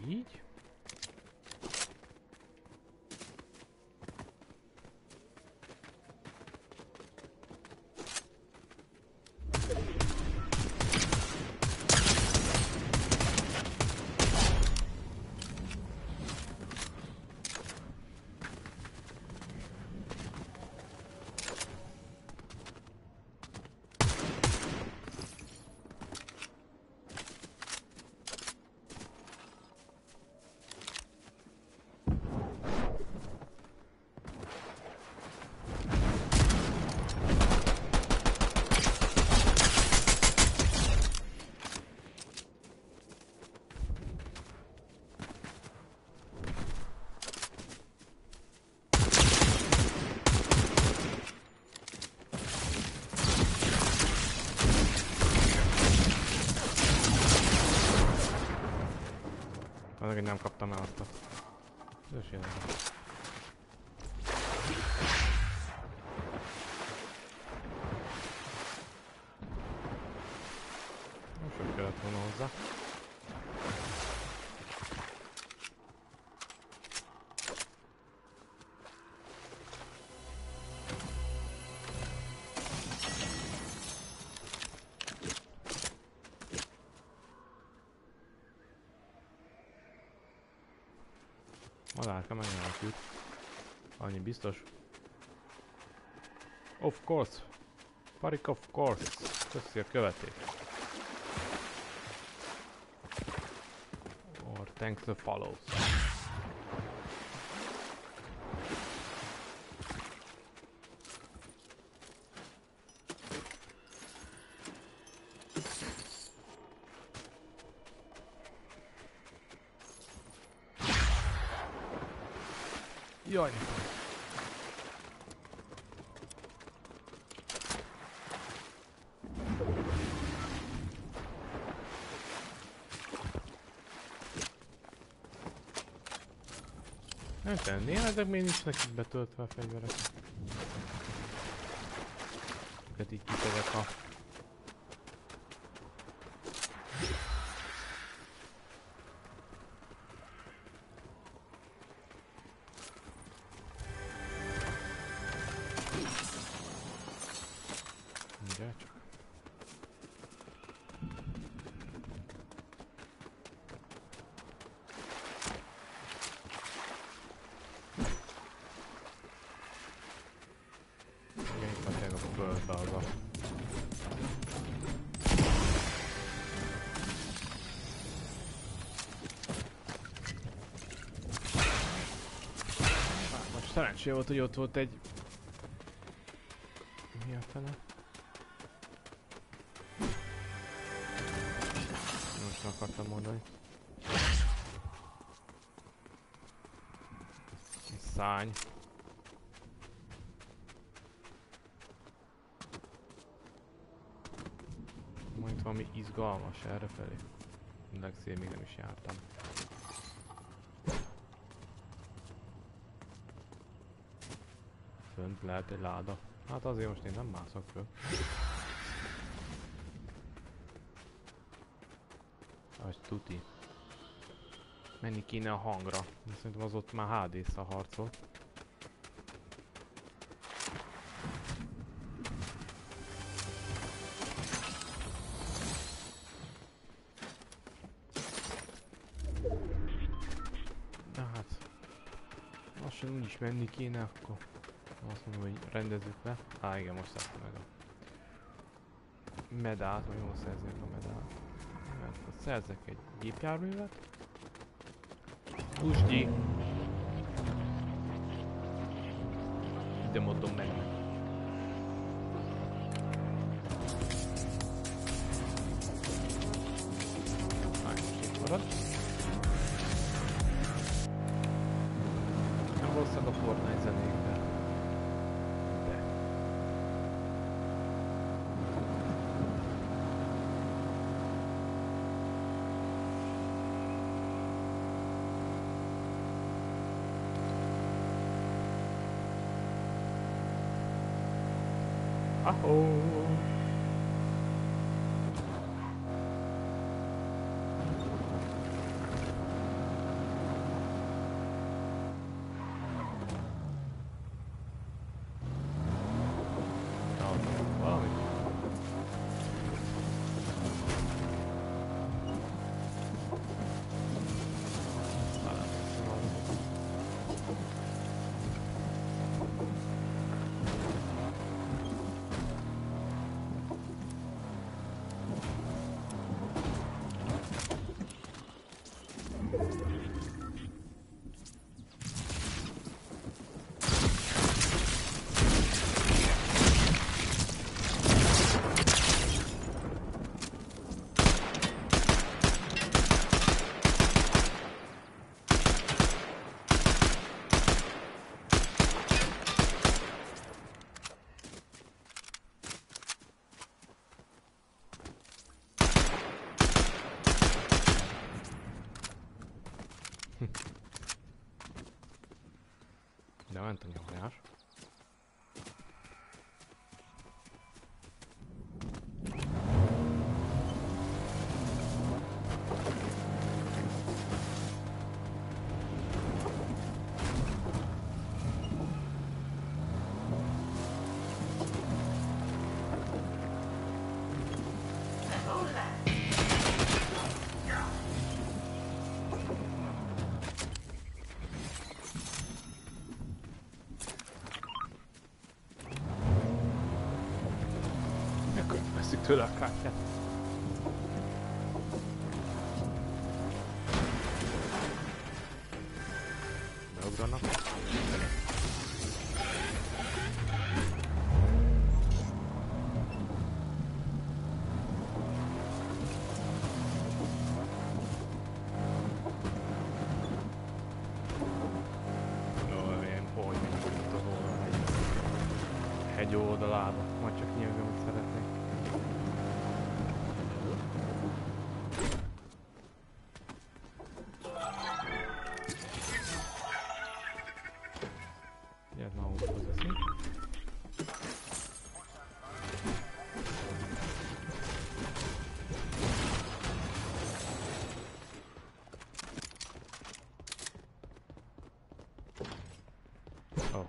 Így. meg, hogy nem kaptam el azt a... Ez is érdekes. Madárka megmenekült. Annyi biztos. Of course. Parik of course. Köszi a követést. Or thanks the follows. Jaj. Nem tenni, ezek még nincsnek itt betöltve a fegyverek. Őket így kitevek a... szerencsé volt, hogy ott volt egy... Mi a fele? Most akartam mondani. Egy Szárny. Majd valami izgalmas errefelé. Legszél még nem is jártam. Fönt lehet egy láda. Hát azért most én nem mászok föl. Az tuti. Menni kéne a hangra. Szerintem az ott már HD-szal harcol. Na hát. Lassan úgyis menni kéne, akkor azt mondom, hogy rendezzük le. Á, igen, most szerzem meg a medált, vagy jól szerzek a medált. Mert akkor szerzek egy gépjárművet. Pusgyi! Ide mondom menni. Anthony. A nyomás. Akkor veszik tőle oh,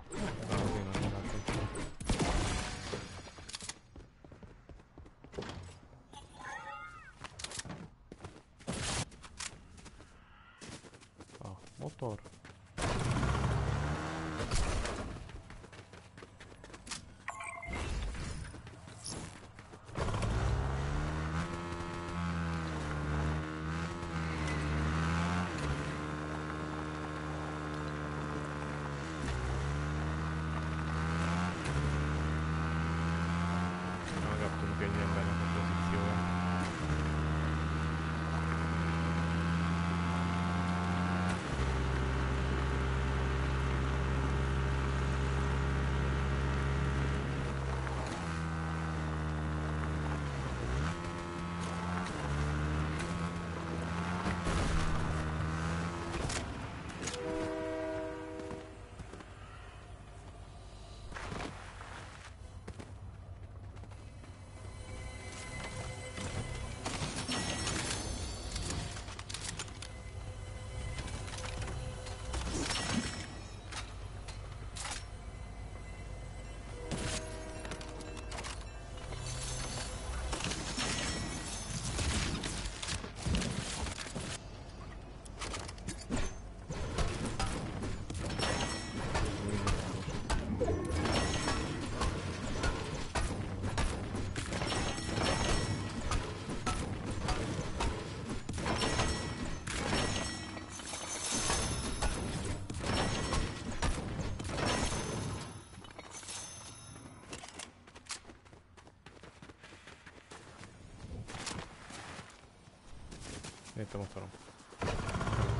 Miért a motorom?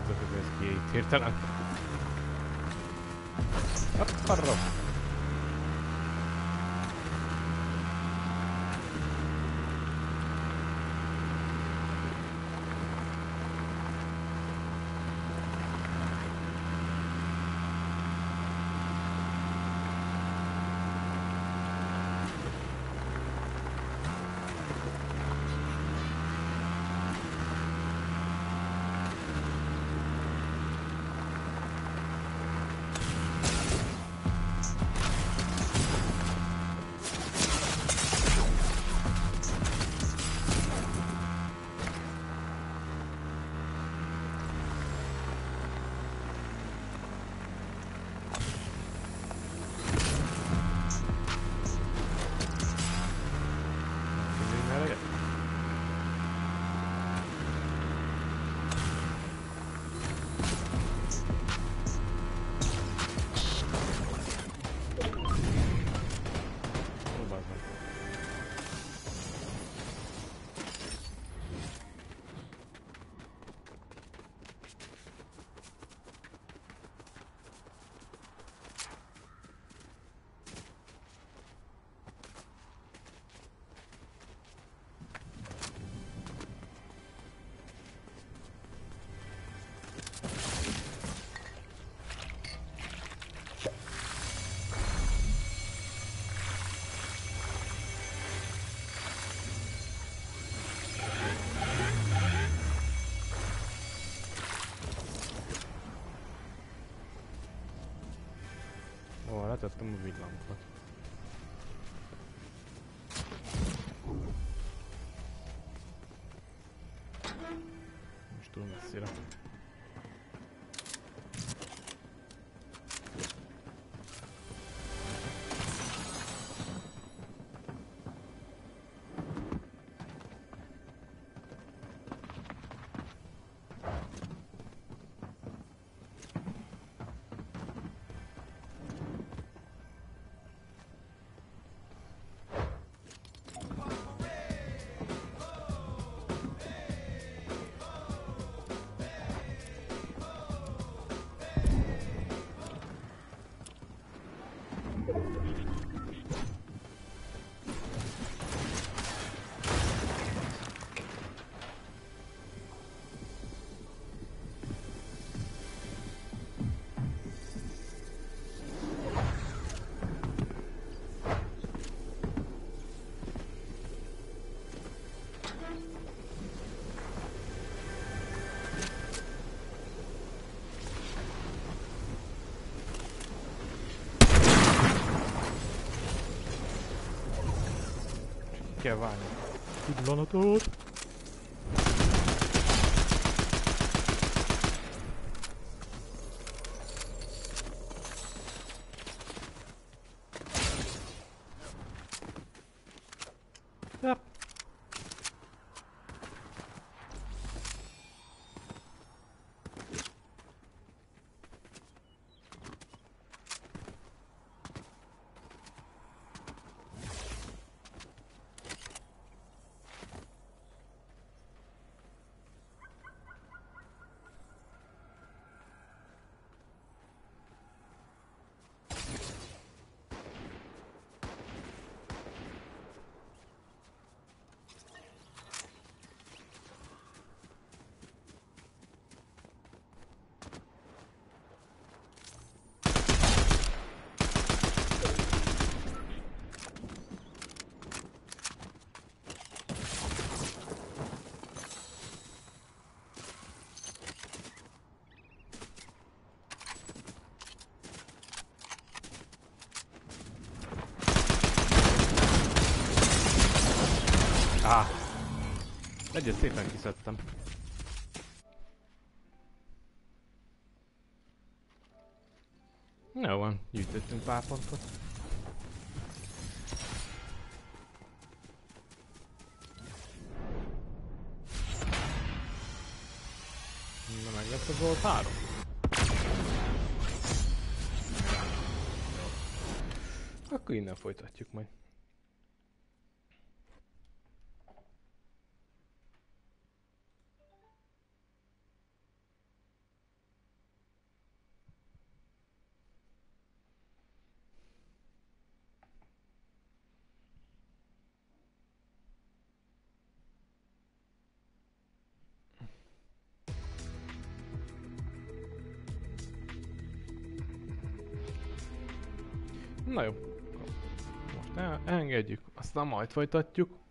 Tudok, hogy ez kiégít hirtelen. Akarrom! kitettem a villámokat. Kell várni. Pillanatot! Yep. Á! Egyet szépen kiszedtem. Jó van, gyűjtöttünk pár pontot. Na meg lesz a Gold 3. Akkor innen folytatjuk majd. Aztán majd folytatjuk.